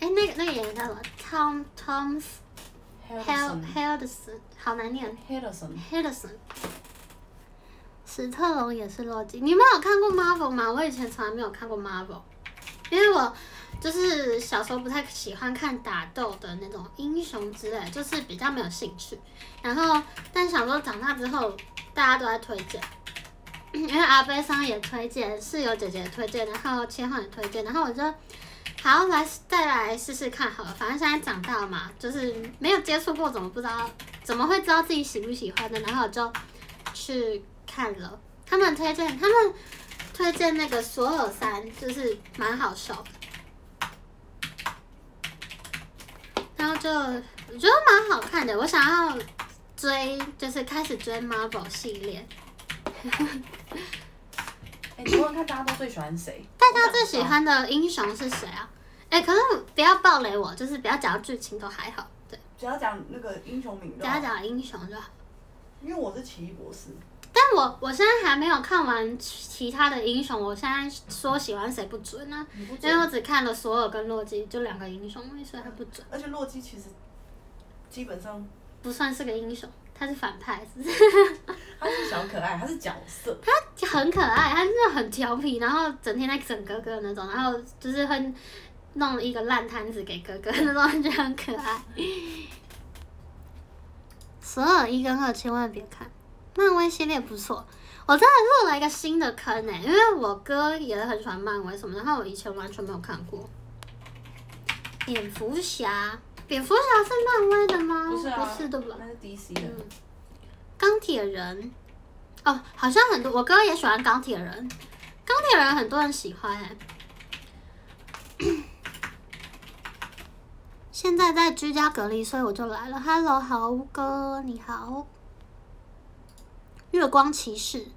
哎、那个那个演员叫什么？Tom Tom Hel
Harrison
Helderson，好难念。
Harrison
Henderson，史特龙也是洛基。你们有看过 Marvel 吗？我以前从来没有看过 Marvel，因为我就是小时候不太喜欢看打斗的那种英雄之类，就是比较没有兴趣。然后，但想说长大之后大家都在推荐，因为阿贝桑也推荐，室友姐姐推荐，然后千浩也推荐，然后我就。好，来再来试试看好了。反正现在长大了嘛，就是没有接触过，怎么不知道？怎么会知道自己喜不喜欢的？然后我就去看了。他们推荐，他们推荐那个索尔三，就是蛮好笑。然后就我觉得蛮好看的，我想要追，就是开始追 Marvel 系列。
哎、你问问看大家都最喜欢谁？
大家最喜欢的英雄是谁啊？哎、可是不要暴雷我，就是不要讲剧情都还好，对，
只要讲那个英雄名
只要讲英雄就好。
因为我是奇异博士。
但我我现在还没有看完其其他的英雄，我现在说喜欢谁不准呢、
你不
因为我，只看了索尔跟洛基，就两个英雄，所以还不准，
而且洛基其实基本上
不算是个英雄，他是反派，是不是
他是小可爱，他是角色。
他很可爱，他真的很调皮，然后整天在整哥哥那种，然后就是会弄一个烂摊子给哥哥那种，就很可爱。索尔一跟二千万别看，漫威系列不错。我真的入了一个新的坑呢、因为我哥也很喜欢漫威什么，然后我以前完全没有看过。蝙蝠侠，蝙蝠侠是漫威的吗？
不是啊，
不是对吧？
那是 DC 的。
嗯，钢铁人，哦，好像很多我哥也喜欢钢铁人，钢铁人很多人喜欢哎、现在在居家隔离，所以我就来了。Hello，豪哥，你好。月光骑士，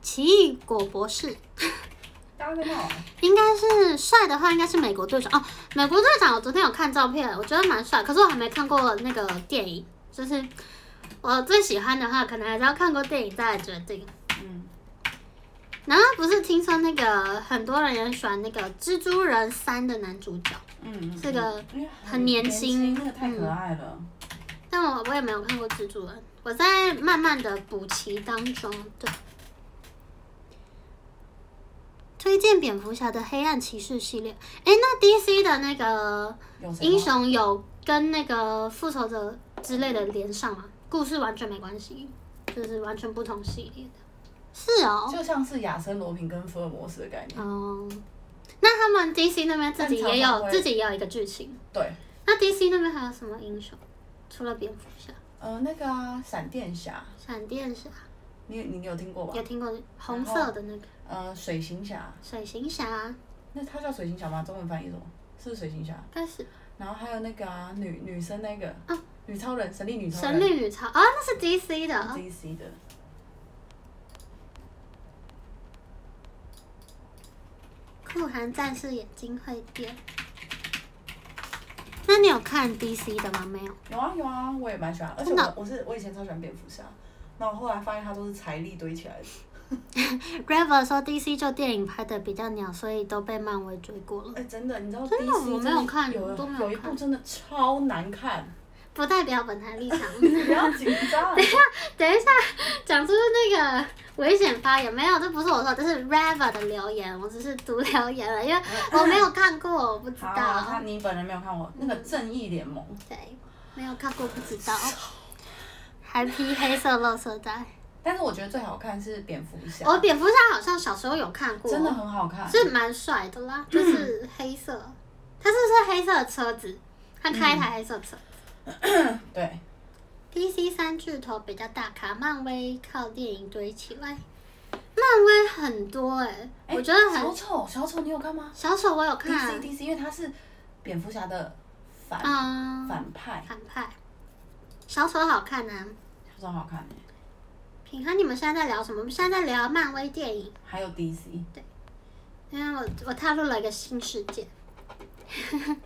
奇异果博士，应该是帅的话，应该是美国队长哦。美国队长，我昨天有看照片，我觉得蛮帅，可是我还没看过那个电影。就是我最喜欢的话，可能还是要看过电影再来决定。
嗯，
然后不是听说那个很多人也喜欢那个《蜘蛛人三》的男主角，
嗯
是，个很年轻
那个太可爱了。
但我我也没有看过蜘蛛人，我在慢慢的补齐当中。对，推荐蝙蝠侠的黑暗骑士系列。哎，那 DC 的那个英雄有跟那个复仇者之类的连上吗？故事完全没关系，就是完全不同系列的。是哦，
就像是亚森罗平跟福尔摩斯的概念。
哦，那他们 DC 那边自己也有自己也有一个剧情。
对，
那 DC 那边还有什么英雄？除了蝙蝠侠、
呃，那个啊，闪电侠，
闪电侠，
你你你有听过吧
有？听过红色的那个
呃，水行侠，
水行侠，
那他叫水行侠吗？中文翻译是什么？是水行侠。
开始
然后还有那个啊，女女生那个，
啊
女超人，神力女超人，
神力女超啊，那是 DC 的。
DC 的。
酷寒战士眼睛会变。那你有看 DC 的吗？没有。
有啊有啊，我也蛮喜欢，而且我我是我以前超喜欢蝙蝠侠，那我后来发现他都是财力堆起来的。
Raver 说 DC 就电影拍的比较鸟，所以都被漫威追过了。
哎、真的，你知道
真的我没有看
有
都没有看
有一部真的超难看，
不代表本台立场。
不要紧张。
等一下，等一下讲出那个危险发言没有？这不是我说，这是 Raver 的留言，我只是读留言了，因为我没有看过，我不知
好，
道
他。你本人没有看过那个《正义联盟》，
对，没有看过，不知道。还披黑色垃圾袋。
但是我觉得最好看是蝙蝠侠，
哦蝙蝠侠好像小时候有看过，
真的很好看。
是蛮帅的啦，就是黑色，他是不是黑色的车子？他开一台黑色车。
对
，DC 三巨头比较大咖，漫威靠电影堆起来。漫威很多哎、
哎
我觉得很
小丑，小丑你有看吗
小丑我有看
？DC
看
，DC，因为他是蝙蝠侠的反、
嗯，
反派，
反派。小丑好看啊！
小丑好看欸
平和，你们现在在聊什么？我们现在在聊漫威电影，
还有 DC，
因为我我踏入了一个新世界。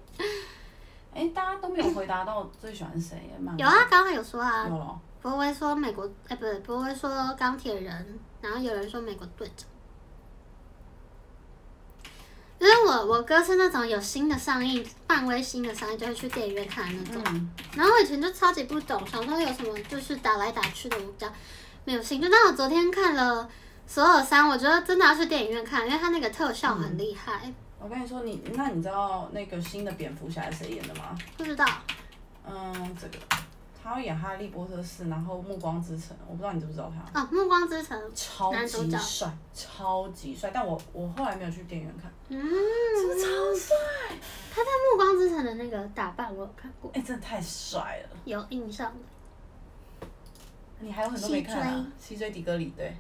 哎、大家都没有回答到最喜欢谁？漫威
有啊，刚刚有说啊，
有了。
博威说美国，哎、不对，博威说钢铁人，然后有人说美国队长。因为我我哥是那种有新的上映，漫威新的上映就会去电影院看的那种。
嗯，
然后我以前就超级不懂，想说有什么就是打来打去的，我比较没有兴趣。但我昨天看了所有三，我觉得真的要去电影院看，因为它那个特效很厉害。
我跟你说，你那你知道那个新的蝙蝠侠是谁演的吗？
不知道
嗯，这个他要演哈利波特四，然后暮光之城，我不知道你知不知道他，
哦，《暮光之城》
超级帅，超级帅。但我我后来没有去电影院看，
嗯，
是不是超帅？
他在《暮光之城》的那个打扮我有看过，
哎、真的太帅了。
有印象的。
你还有很多没看啊？西追迪格里对，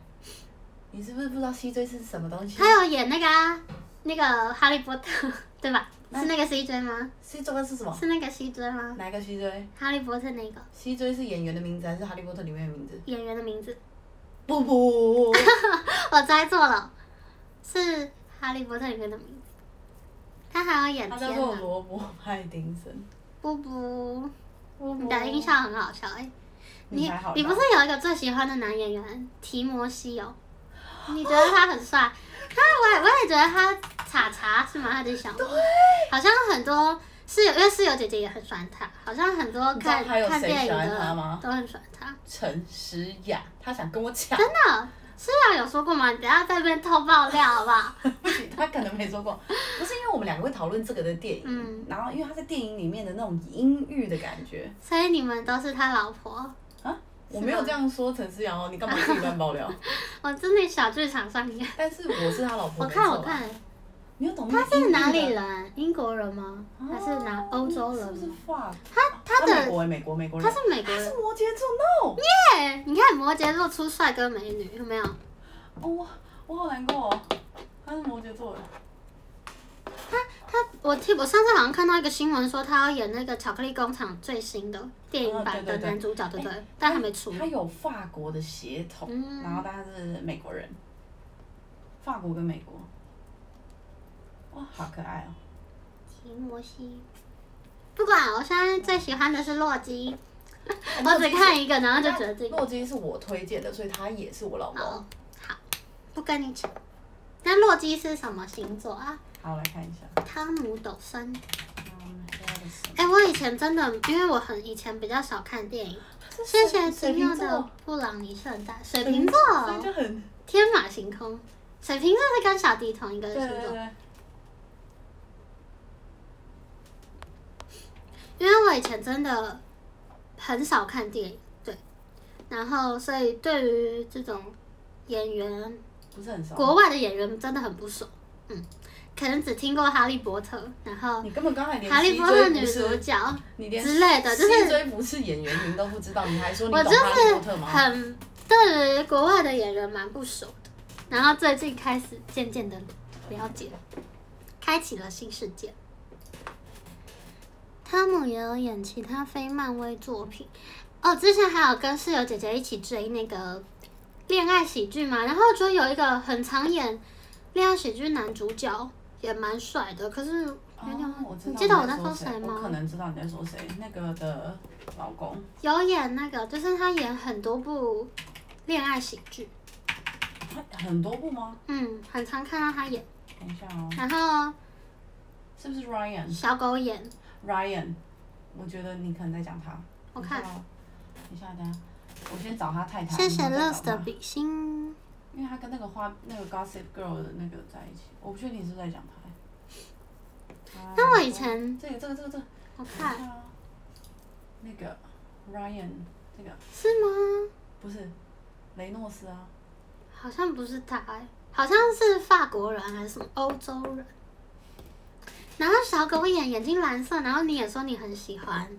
你是不是不知道西追是什么东西？
他有演那个啊，那个哈利波特，对吧？是那个西追吗？
西追是什么？
是那个西追吗？
哪个西追？
哈利波特那个
西追是演员的名字还是哈利波特里面的名字？
演员的名字，
不不，
我猜错了，是哈利波特里面的名字。他还要演
他叫做
天哪，
罗伯派丁森。
布布，
你
你的音效很好笑哎、你
你
你不是有一个最喜欢的男演员提摩西哦？你觉得他很帅？他我也我也觉得他查查是吗？他的小对，好像很多室友，因为室友姐姐也很喜欢他，好像很多看看电影的
吗
都很喜欢他。
陈诗雅，他想跟我抢，
真的，诗雅有说过吗？你等一下在那边偷爆料好不好？
不行，他可能没说过，不是因为我们两个会讨论这个的电影，
嗯
然后因为他在电影里面的那种阴郁的感觉，
所以你们都是他老婆。
我没有这样说陈思阳哦，你干嘛自己乱爆料？
我 真的小剧场上演。
但是我是他老婆，
我看我看，
你有懂那
他是哪里？人？英国人吗？还是哪欧洲人
是？法？
他他他的
美国欸美国美国人，
他是美国人
他是，摩羯座，no，
耶！你看摩羯座出帅哥美女，有没有？
哦，我我好难过哦，他是摩羯座的，
他他我听我上次好像看到一个新闻说他要演那个巧克力工厂最新的电影版的男主角，对不对？但还没出。
他有法国的血统，
嗯
然后但他是美国人，法国跟美国，哇，好可爱哦。
提摩西，不管，我现在最喜欢的是洛基，我只看一个，然后就觉得这个
洛基是我推荐的，所以他也是我老公。
好，好，不跟你抢。那洛基是什么星座啊？
好，来看一下。
汤姆斗森。哎、我以前真的，因为我很以前比较少看电影。谢谢奇妙的，布朗尼圣诞，水
水
瓶座，
就很
天马行空。水瓶座是跟小迪同一个星座，
对对。
因为我以前真的很少看电影，对，然后所以对于这种演员，
不是很熟。
国外的演员真的很不熟，嗯，可能只听过哈利波特，然后
你根本刚才连
哈利波特女主角，之类的就是
西追不是演员名都不知道，你还说你
我就
懂哈利
是
波特吗？
很对于国外的演员蛮不熟的，然后最近开始渐渐的了解，开启了新世界。汤姆也有演其他非漫威作品，哦，之前还有跟室友姐姐一起追那个恋爱喜剧嘛，然后就有一个很常演恋爱喜剧男主角也蛮帅的，可是有点、
哦，我知道
你记得我在说谁吗？
我可能知道你在说谁，那个的老公。
有演那个，就是他演很多部恋爱喜剧，
他很多部吗？
嗯，很常看到他演。
等一下哦，
然后
是不是 Ryan？Ryan，
小狗演，
我觉得你可能在讲他。
我看
等一下哦。等一下，我先找他太太。
谢谢
然后再
Luz
找他
的比心。
因为他跟那个花那个 Gossip Girl 的那个在一起，我不确定你是在讲他。
那我以前
这个这个这个这个，
我看。
那个 Ryan 这个。
是吗？
不是雷诺斯啊，
好像不是他、欸，好像是法国人还是什么欧洲人。然后小狗眼眼睛蓝色，然后你也说你很喜欢，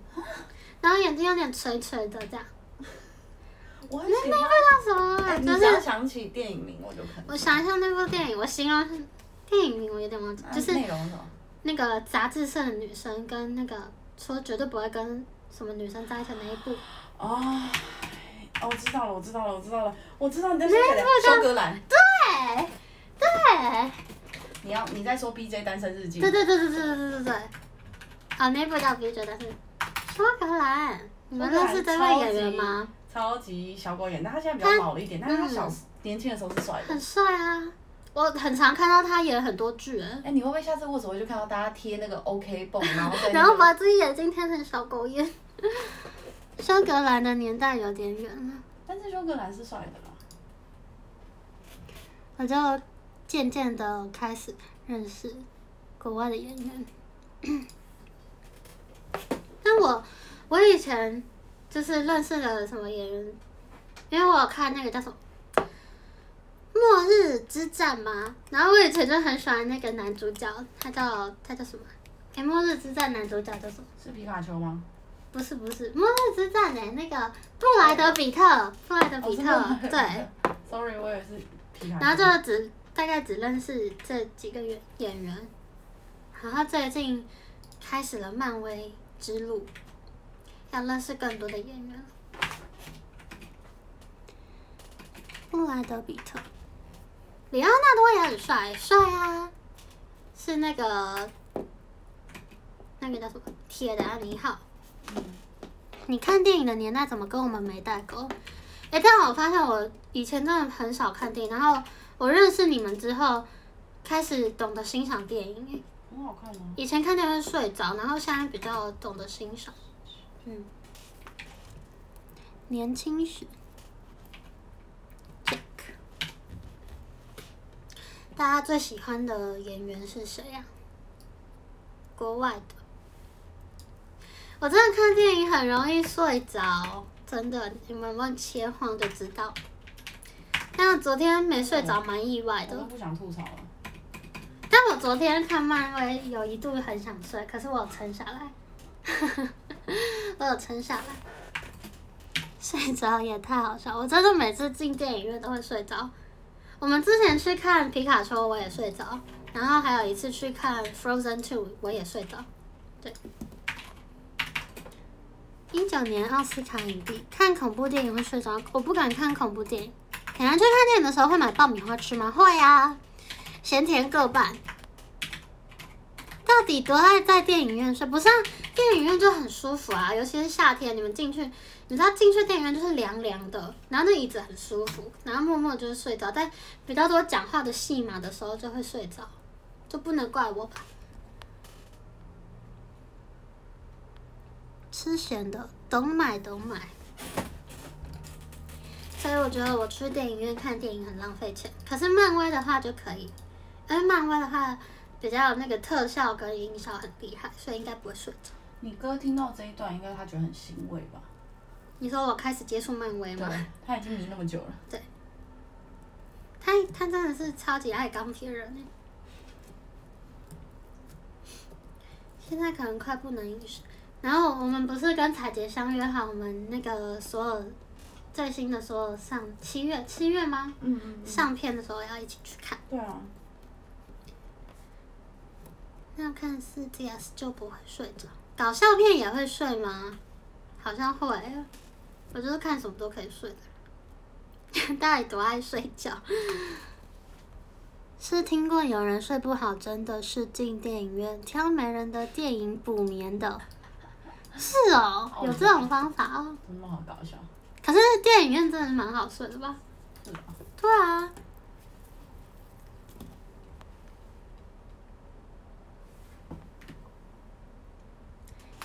然后眼睛有点垂垂的这样，
我很喜欢。
那什么就是
想起电影名，我就。
我想一下那部电影，我形容电影名我有点忘记，
啊
就是
内容什么？
那个杂志社的女生跟那个说绝对不会跟什么女生在一起的那一部。
哦，哦，我知道了，我知道了，我知道了，我知道你在说谁了，休格兰。
对，对，
你要你在说 BJ 单身日记？
对对对对对对对对对。啊，那部叫 B J 单身苏格兰，你们认识这位演员吗？
超级小狗眼，但他现在比较老了一点，但是他小
嗯
年轻的时候是帅的
很。帅啊！我很常看到他演很多剧，哎
哎，你会不会下次握手会就看到大家贴那个 OK 泵，然后那个
然后把自己眼睛贴成小狗眼。苏格兰的年代有点远了，
但是休格兰是帅的啦。
我就渐渐的开始认识国外的演员。但我我以前就是认识了什么演员，因为我有看那个叫什么《末日之战》嘛，然后我以前就很喜欢那个男主角，他叫他叫什么？哎、末日之战》男主角叫什么？
是皮卡丘吗？
不是不是，《末日之战》哎，那个布莱德比特，布莱德比特，
哦
对。
Sorry，我也是皮卡丘。
然后就只大概只认识这几个演演员，然后最近开始了漫威之路，要认识更多的演员。布莱德比特，里奥纳多也很帅，帅啊！是那个那个叫什么《铁达尼号》。嗯你看电影的年代怎么跟我们没代沟？哎、但我发现我以前真的很少看电影，然后我认识你们之后，开始懂得欣赏电影。
很好看吗？
以前看电影会睡着，然后现在比较懂得欣赏。嗯，年轻时，Jack，大家最喜欢的演员是谁呀、国外的。我真的看电影很容易睡着，真的，你们问切换就知道。但我昨天没睡着，蛮意外的
我。不想吐槽了。
但我昨天看漫威有一度很想睡，可是我有撑下来。都有撑下来。睡着也太好笑，我真的每次进电影院都会睡着。我们之前去看皮卡丘，我也睡着，然后还有一次去看 Frozen Two，我也睡着。对，一九年奥斯卡影帝，看恐怖电影会睡着，我不敢看恐怖电影。平常去看电影的时候会买爆米花吃吗？会啊，咸甜各半。到底多爱在电影院睡？不是，电影院就很舒服啊，尤其是夏天，你们进去，你知道进去电影院就是凉凉的，然后那椅子很舒服，然后默默就是睡着，在比较多讲话的戏码的时候就会睡着，就不能怪我吧。吃咸的，懂买懂买。所以我觉得我去电影院看电影很浪费钱，可是漫威的话就可以，因为漫威的话比较那个特效跟音效很厉害，所以应该不会睡着。
你哥听到这一段，应该他觉得很欣慰吧？
你说我开始接触漫威吗？
对，他已经迷那么久了。
对他他真的是超级爱钢铁人欸现在可能快不能饮食。然后我们不是跟彩杰相约好，我们那个所有最新的所有上七月七月吗？
嗯嗯嗯。
上片的时候要一起去看。
对啊。
那看四 DS 就不会睡着，搞笑片也会睡吗？好像会，我就是看什么都可以睡的。到底多爱睡觉？是听过有人睡不好，真的是进电影院挑没人的电影补眠的。是哦，有这种方法哦。
真的好搞笑。
可是电影院真的是蛮好睡的吧？
是啊。
对啊。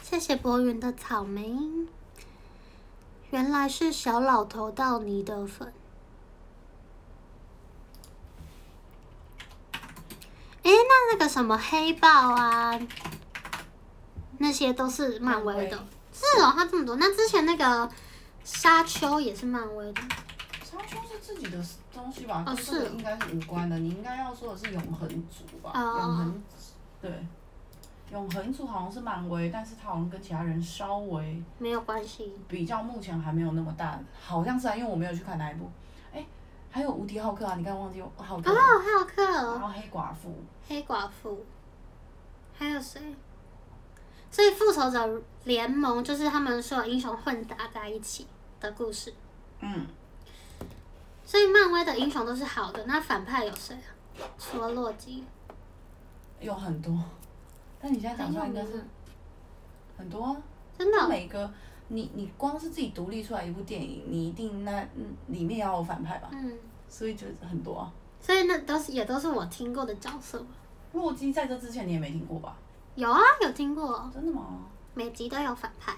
谢谢博云的草莓，原来是小老头到你的粉。哎，那那个什么黑豹啊，那些都是漫威的。是哦，他这么多。那之前那个沙丘也是漫威的。
沙丘是自己的东西吧？哦，是。应该是无关的。你应该要说的是永恒族吧？永恒，对。永恒族好像是漫威，但是他好像跟其他人稍微
没有关系，
比较目前还没有那么大，好像是啊，因为我没有去看那一部。哎，还有无敌浩克啊，你刚刚忘记浩克。
哦，浩克。
然后黑寡妇。
黑寡妇。还有谁？所以复仇者联盟就是他们所有英雄混搭在一起的故事。
嗯。
所以漫威的英雄都是好的，那反派有谁啊？除了洛基。
有很多。那你现在讲出来应该是很多啊，
真的。
每个你你光是自己独立出来一部电影，你一定那里面要有反派吧？
嗯。
所以就很多啊。
所以那都是也都是我听过的角色。
洛基在这之前你也没听过吧？
有啊，有听过。
真的吗？
每集都有反派。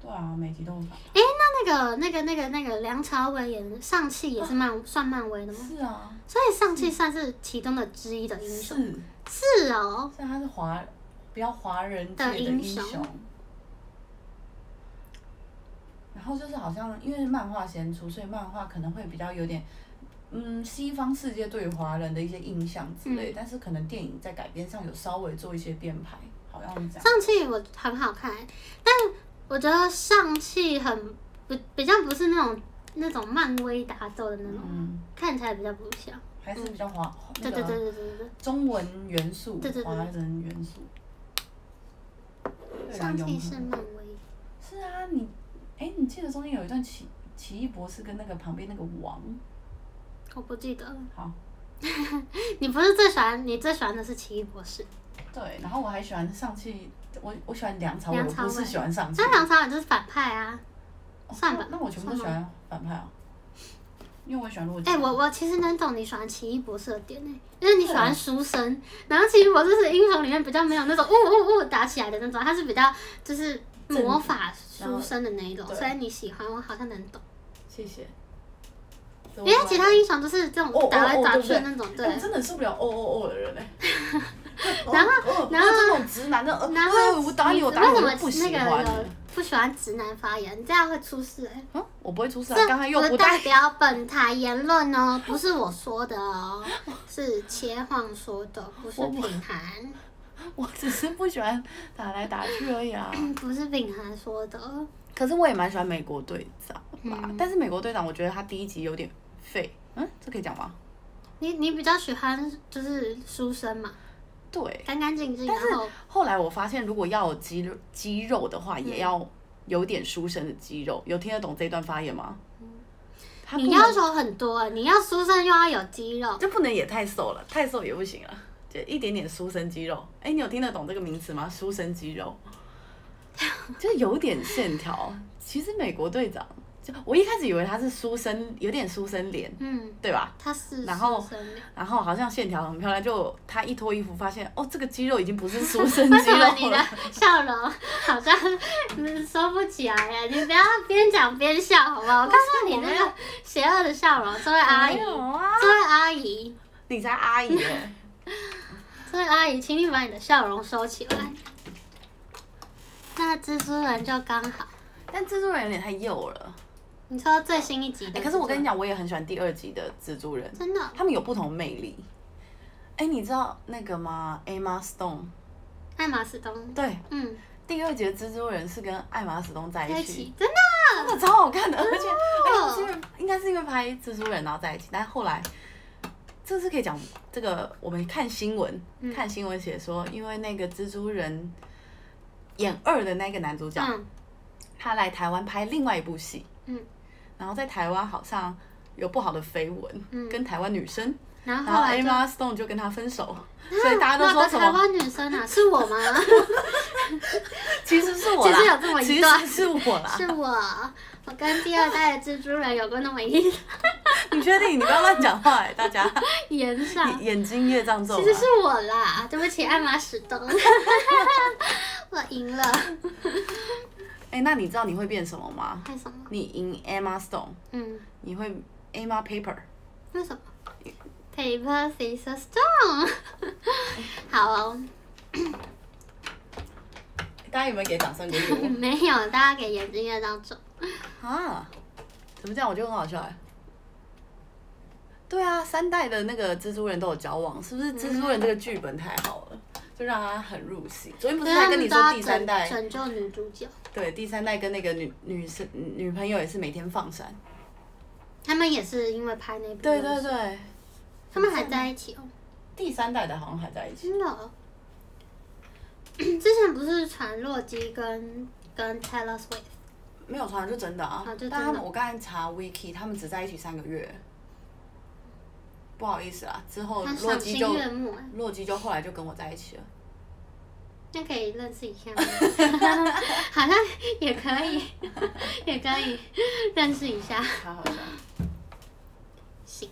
对啊，每集都有反派。
哎，那那个那个那个那个梁朝伟演上汽也是漫 算漫威的吗？
是啊。
所以上汽算是其中的之一的英雄。
是。
是哦。
所以他是华。比较华人界的英雄，然后就是好像因为漫画先出，所以漫画可能会比较有点，嗯，西方世界对于华人的一些印象之类，但是可能电影在改编上有稍微做一些编排，好像这样。
上汽我很好看，但我觉得上汽很不比较不是那种那种漫威打斗的那种，看起来比较不像，
还是比较华，
对对对对对对，
中文元素，华人元素。
上汽是漫威。
是啊，你，哎，你记得中间有一段奇奇异博士跟那个旁边那个王？
我不记得了。
好。
你不是最喜欢？你最喜欢的是奇异博士。
对，然后我还喜欢上汽，我我喜欢梁朝伟，不是喜欢上汽。
那梁朝伟就是反派啊。算吧。
那我全部都喜欢反派啊。因为我喜欢洛基。
哎，我我其实能懂你喜欢奇异博士的点呢，因为你喜欢书生，然后奇异博士是英雄里面比较没有那种呜呜呜打起来的那种，他是比较就是魔法书生的那一种，所以你喜欢我好像能懂。
谢谢。
因为其他英雄都是这种打来打去的那种，对。
真的受不了哦哦哦的人嘞。
然后，然后
这种直男的，然后我打你，我打你，我不喜欢。
不喜欢直男发言，这样会出事哎。
嗯，我不会出事啊。刚才又不代
表本台言论哦，不是我说的哦，是切换说的，不是品涵。
我只是不喜欢打来打去而已啊。
不是品涵说的，
可是我也蛮喜欢美国队长吧，
嗯
但是美国队长我觉得他第一集有点废，嗯，这可以讲吗？
你你比较喜欢就是书生嘛，
对，
干干净净，
但是
然后
后来我发现如果要有肌肉肌肉的话，也要有点书生的肌肉。有听得懂这段发言吗？
你要求很多欸，你要书生又要有肌肉，
就不能也太瘦了，太瘦也不行啊，就一点点书生肌肉。哎、你有听得懂这个名词吗？书生肌肉，就有点线条。其实美国队长，就我一开始以为他是书生，有点书生脸，
嗯，
对吧？
他是
然后
书生脸
然后好像线条很漂亮，就他一脱衣服发现，哦，这个肌肉已经不是书生
为
肌
什么 你的。笑容好像收不起来呀？你不要边讲边笑好不好？我看看你那个邪恶的笑容，这位阿姨，这位阿姨，
你才阿姨耶、
这位阿姨，请你把你的笑容收起来。那蜘蛛人就刚好，
但蜘蛛人有点太幼了。
你说最新一集的、
哎、可是我跟你，讲，我也很喜欢第二集的蜘蛛人，
真的，
他们有不同魅力。哎、你知道那个吗？Emma Stone，
艾玛斯东，
对，
嗯，
第二集的蜘蛛人是跟艾玛斯东在
在
一起，
一起，真的，
真的超好看的，而且而且应该是因为拍蜘蛛人然后在一起，但后来这是可以讲这个，我们看新闻，
嗯。
看新闻写说，因为那个蜘蛛人演二的那个男主角，
嗯。
他来台湾拍另外一部戏，
嗯，
然后在台湾好像有不好的绯闻，
嗯
跟台湾女生，
然后。
Emma Stone 就跟他分手，所以大家都说什么？
台湾女生啊，是我吗？
其实是我啦，
其实有这么一
其
段
是我啦，
是我，我跟第二代的蜘蛛人有过那么一
你确定？你不要乱讲话哎、大家
眼上，
眼睛业障重啊。
其实是我啦，对不起，艾玛史东，我赢了。
哎、那你知道你会变什么吗？
变什么？
你赢 Emma Stone，
嗯，
你会 Emma Paper。
为什么？Paper scissors stone。好哦，
大家有没有给掌声鼓励我？
没有，大家给眼睛业障重。
啊？怎么这样？我觉得很好笑哎。对啊，三代的那个蜘蛛人都有交往，是不是？蜘蛛人这个剧本太好了，就让他很入戏。昨天不是
对他
跟你说第三代？
拯救女主角，
对，第三代跟那个女女生女朋友也是每天放闪。
他们也是因为拍那部。
对对，对，
他们还在一起哦，
第三代的好像还在一起。
真的哦。之前不是传洛基跟跟 Taylor Swift，
没有传就真的啊，
啊就
但他们我刚才查 wiki，他们只在一起三个月。不好意思啦，之后洛基就洛基就后来就跟我在一起了。
那可以认识一下吗？好像也可以，也可以认识一下。
好好像
行，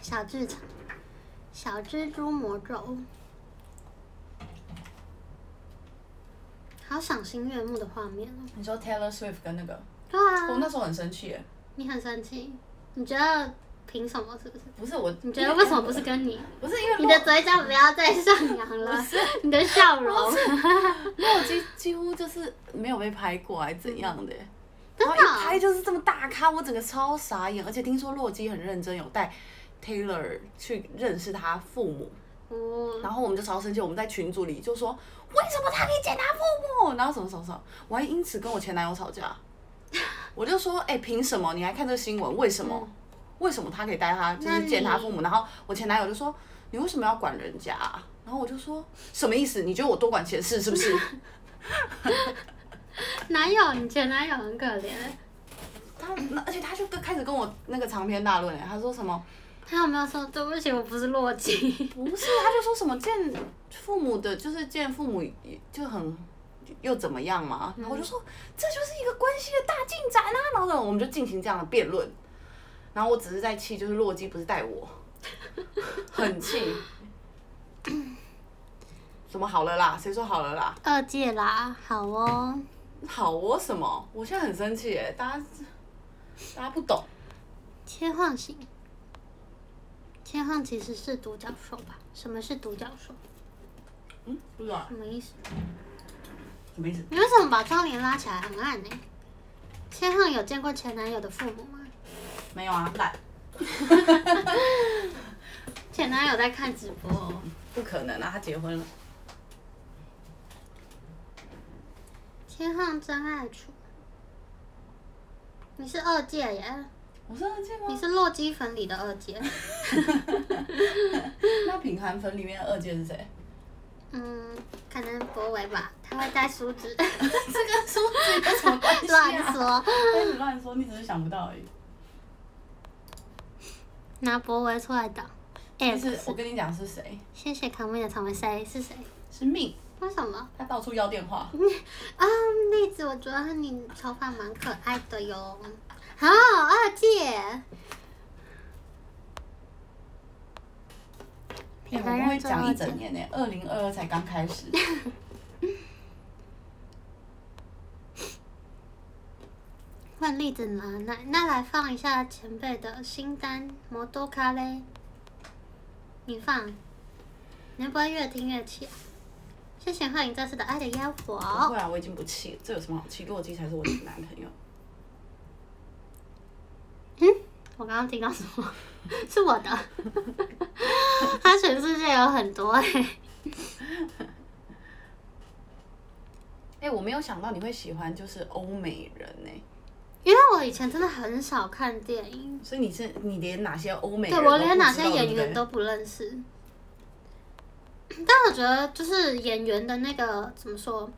小剧场，小蜘蛛魔咒，好赏心悦目的画面哦。
你说 Taylor Swift 跟那个，
对啊。
我
啊，
那时候很生气耶，
你很生气，你觉得凭什么？是不是？
不是我，
你觉得为什么不是跟你？
不是因为
你的嘴角不要再上扬了，你的笑容。
洛基几乎就是没有被拍过，还怎样的耶？
真的
然后一拍就是这么大咖，我整个超傻眼。而且听说洛基很认真，有带 Taylor 去认识他父母，
哦，
然后我们就超生气，我们在群组里就说为什么他可以见他父母，然后什么什么什么，我还因此跟我前男友吵架。我就说，哎、凭什么？你还看这个新闻？为什么？为什么他可以带他就是见他父母？然后我前男友就说，你为什么要管人家、啊？然后我就说，什么意思？你觉得我多管闲事是不是？
男友，你前男友很可怜。
他而且他就跟开始跟我那个长篇大论哎，他说什么？
他有没有说对不起，我不是洛基？
不是，他就说什么见父母的，就是见父母就很又怎么样嘛？然后我就说这就是一个关系的大进展啊，然后呢，我们就进行这样的辩论。然后我只是在气，就是洛基不是带我，很气。怎么好了啦？谁说好了啦？
二届啦，好哦。
好哦什么？我现在很生气耶，大家大家不懂。
切换型，切换其实是独角兽吧？什么是独角兽？
嗯，不知道
什么意思？
什么意思？
你为什么把窗帘拉起来很暗呢？切换有见过前男友的父母吗？
没有啊，懒。
前男友在看直播哦，
不可能啊，他结婚了。
天上真爱处，你是二届耶，
我是二届吗？
你是洛基粉里的二届。
那品寒粉里面的二届是谁？
嗯，可能博维吧，他会带梳子。
这跟梳子有什么关系啊？
乱说，
乱说，你只是想不到而已。
拿博维出来挡。哎、是
是我跟你讲是谁，
谢谢卡妹的草莓谁是谁？
是命，
为什么？
他到处要电话。
啊，栗子，我觉得你头发蛮可爱的哟。好，二姐。
哎、我们会讲一整年呢，二零二二才刚开始。
问栗子拿奶，那来放一下前辈的新单《摩多卡嘞》，你放，你会不会越听越气啊？谢谢欢迎这次的爱的烟火。
不会啊，我已经不气了，这有什么好气？洛基才是我的男朋友。
嗯我刚刚听到什么？是我的。他全世界有很多哎、
哎、我没有想到你会喜欢就是欧美人呢、
因为我以前真的很少看电影，
所以你是你连哪些欧美
对我连哪些演员都不认识。但我觉得就是演员的那个怎么说，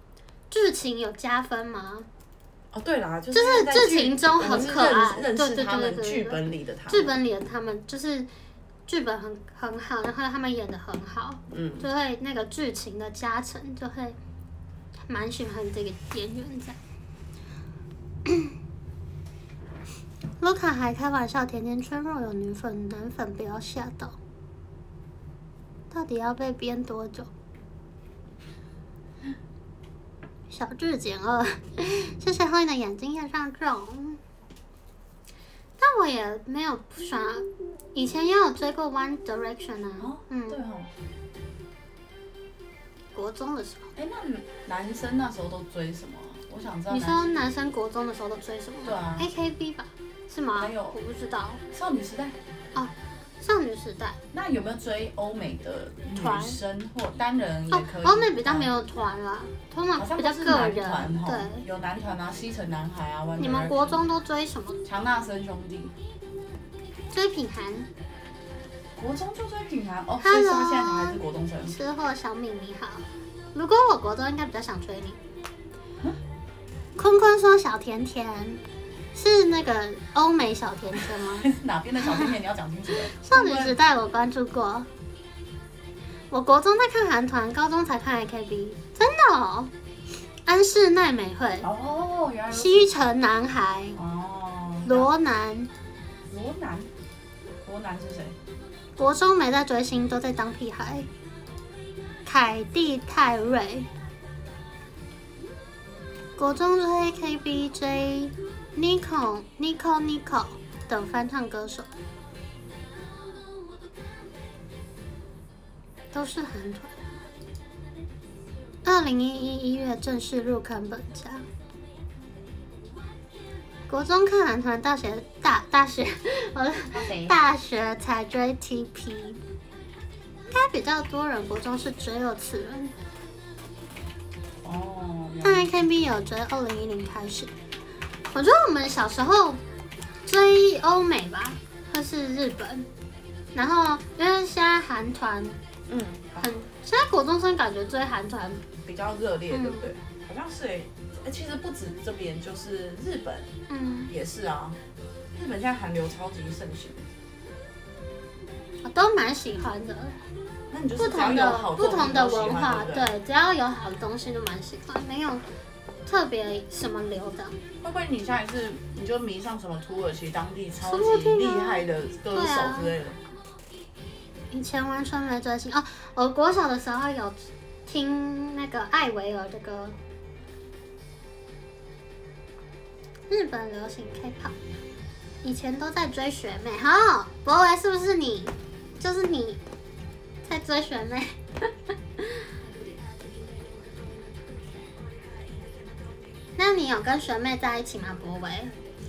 剧情有加分吗？
哦，对啦，就
就是
剧
剧情中很可爱对对对对对
剧本里的他们。
剧本里的他们就是剧本很很好，然后他们演的很好，
嗯，
就会那个剧情的加成，就会蛮喜欢这个演员这样。卢卡还开玩笑，甜甜圈若有女粉男粉不要吓到，到底要被编多久？小智减二，谢谢后羿的眼睛夜上中。但我也没有不喜欢，以前也有追过 One Direction 啊，
哦，
嗯
对，哦，
国中的时候。
哎、那男生那时候都追什么啊？我想知道
你
男
说男生国中的时候都追什么？
对啊
，AKB 吧，是吗？
还有
我不知道。
少女时代，
少女时代
那有没有追欧美的女
团
生或单人也
哦
可以？，
欧美比较没
有，
有团啦，通常比较个人对，
有男团啊，西城男孩啊
你们国中都追什么？
强纳森兄弟，
追品涵、
国中就追品涵哦，所以是不是现在才还是国中生？
吃货小敏你好。如果我国中应该比较想追你。坤坤说小甜甜是那个欧美小甜甜吗？
哪边的小甜甜你要讲清楚。
少女时代我关注过，我国中在看韩团，高中才看 AKB，真的哦。安室奈美惠、
哦，原来
西城男孩、
哦，
罗南，
罗南，罗南是谁？
国中没在追星，都在当屁孩。凯蒂泰瑞，国中追 AKB 追 Nico Nico Nico 等翻唱歌手，都是韩团。二零一一一月正式入坑本家。国中看韩团，大学大大学，我的？大学才追 TP，应该比较多人国中是追二次元，
哦，原
但
来
AKB 有追二零一零开始。我觉得我们小时候追欧美吧，或是日本，然后因为现在韩团
嗯，
很，现在国中生感觉追韩团，
比较热烈，
嗯
对不对？好像是哎，哎，其实不止这边，就是日本
嗯，
也是啊。日本现在韩流超级盛行，
我都蛮喜欢的。
那你就
不
是只要有
同的不同的文化，
对
只要有好的东西都蛮喜欢，没有特别什么流的。
会不会你下一次你就迷上什么土耳其当地超级厉害的歌手之类的？
以前完全没追星哦，我国小的时候有听那个艾薇儿的歌，日本流行 K-pop，以前都在追学妹。好，博维是不是你？就是你在追学妹。那你有跟学妹在一起吗，博维？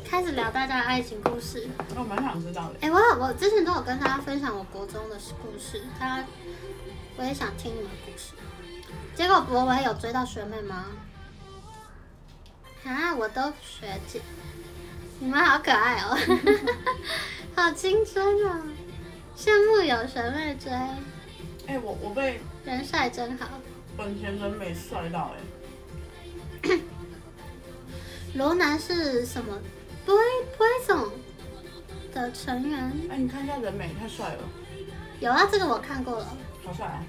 开始聊大家的爱情故事。
我蛮想知道的。
哎、我我之前都有跟大家分享我国中的故事，大家我也想听你们的故事。结果博伟有追到学妹吗？啊，我都学姐，你们好可爱哦，好青春哦，羡慕有学妹追，
哎、我我被
人帅真好。
本田人美帅到哎、
罗南是什么？Boy Poison 的成员
哎、你看一下人美太帅了，
有啊，这个我看过了。
好帅啊！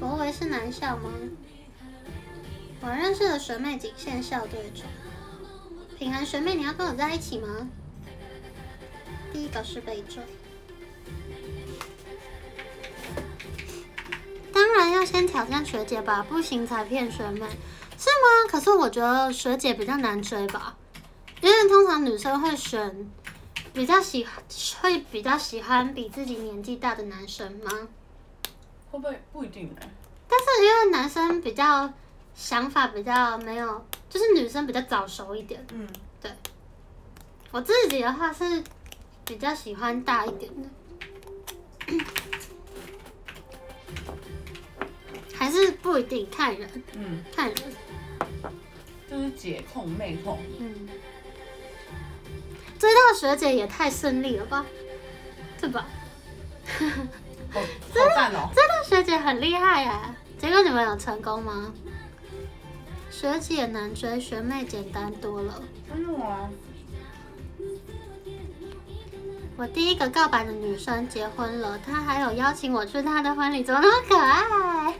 罗维是男校吗？我认识的学妹仅限校队中。品涵学妹，你要跟我在一起吗？第一个是被追，当然要先挑战学姐吧，不行才骗学妹，是吗？可是我觉得学姐比较难追吧，因为通常女生会选比较喜会比较喜欢比自己年纪大的男生吗？
会不会？不一定哎、
但是因为男生比较想法比较没有，就是女生比较早熟一点。
嗯，对。
我自己的话是比较喜欢大一点的，还是不一定看人，
嗯，
看人。
就是姐控妹控，
嗯，追到学姐也太顺利了吧，对吧？
好 好赞哦、
追到学姐很厉害呀，结果你们有成功吗？学姐难追，学妹简单多了。
真的吗？
我第一个告白的女生结婚了，她还有邀请我去她的婚礼，怎么那么可爱？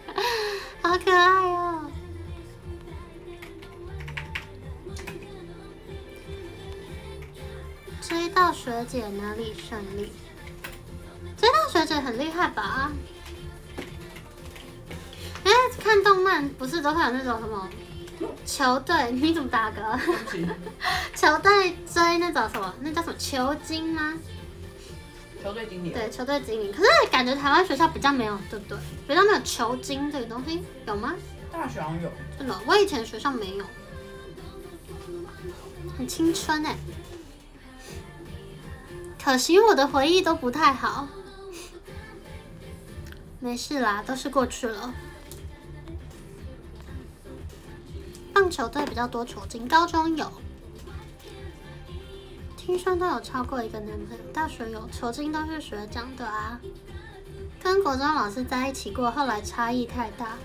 好可爱哦！追到学姐哪里顺利？追到学姐很厉害吧？哎，看动漫不是都会有那种什么球队？你怎么打嗝？球队追那种什么？那叫什么球精吗？
球队经理。
对，球队经理。可是感觉台湾学校比较没有，对不对？比较没有球精这个东西，有吗？
大学好像有，
真的，我以前学校没有，很青春哎。可惜我的回忆都不太好，没事啦，都是过去了。棒球队比较多球精，高中有，听说都有超过一个男朋友，大学有球精都是学长的啊。跟国中老师在一起过，后来差异太大。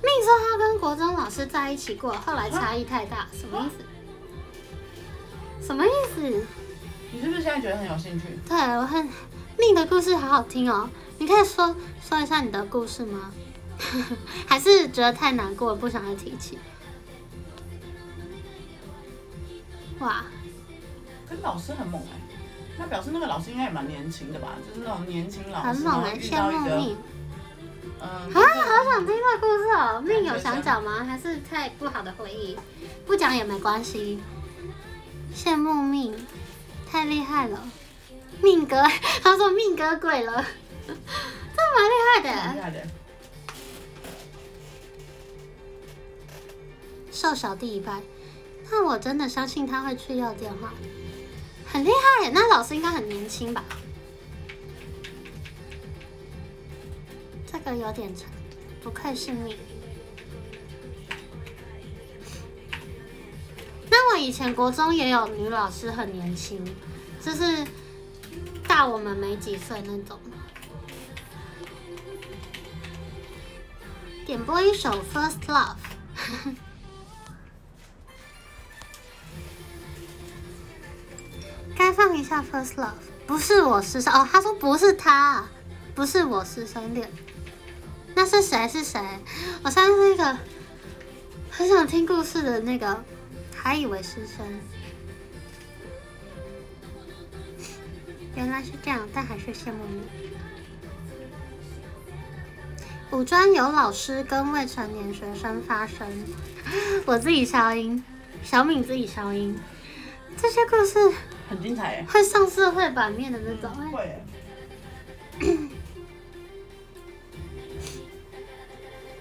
命说他跟国中老师在一起过，后来差异太大，什么意思？什么意思？
你是不是现在觉得很有兴趣？
对我很命的故事好好听哦，你可以说说一下你的故事吗？还是觉得太难过，不想再提起？哇，
跟老师很猛哎、那表示那个老师应该也蛮年轻的吧？就是那种年轻老师，
很猛哎，
然后遇
羡慕命
嗯，
啊！好想听这个故事哦，命有想讲吗？还是太不好的回忆？不讲也没关系。羡慕命，太厉害了，命哥，他说命哥鬼了，这蛮厉害的。
蛮厉害的。
受小弟一拜，那我真的相信他会去要电话，很厉害耶。那老师应该很年轻吧？这个有点长，不愧是你。那我以前国中也有女老师很年轻，就是大我们没几岁那种。点播一首《First Love》。该放一下《First Love》，不是我师生哦。他说不是他，不是我师生恋，那是谁？是谁？我现在是一个很想听故事的那个，还以为师生，原来是这样，但还是羡慕你。五专有老师跟未成年学生发生，我自己消音，小敏自己消音，这些故事
很精彩哎、
会上社会版面的那种。哎
会哎、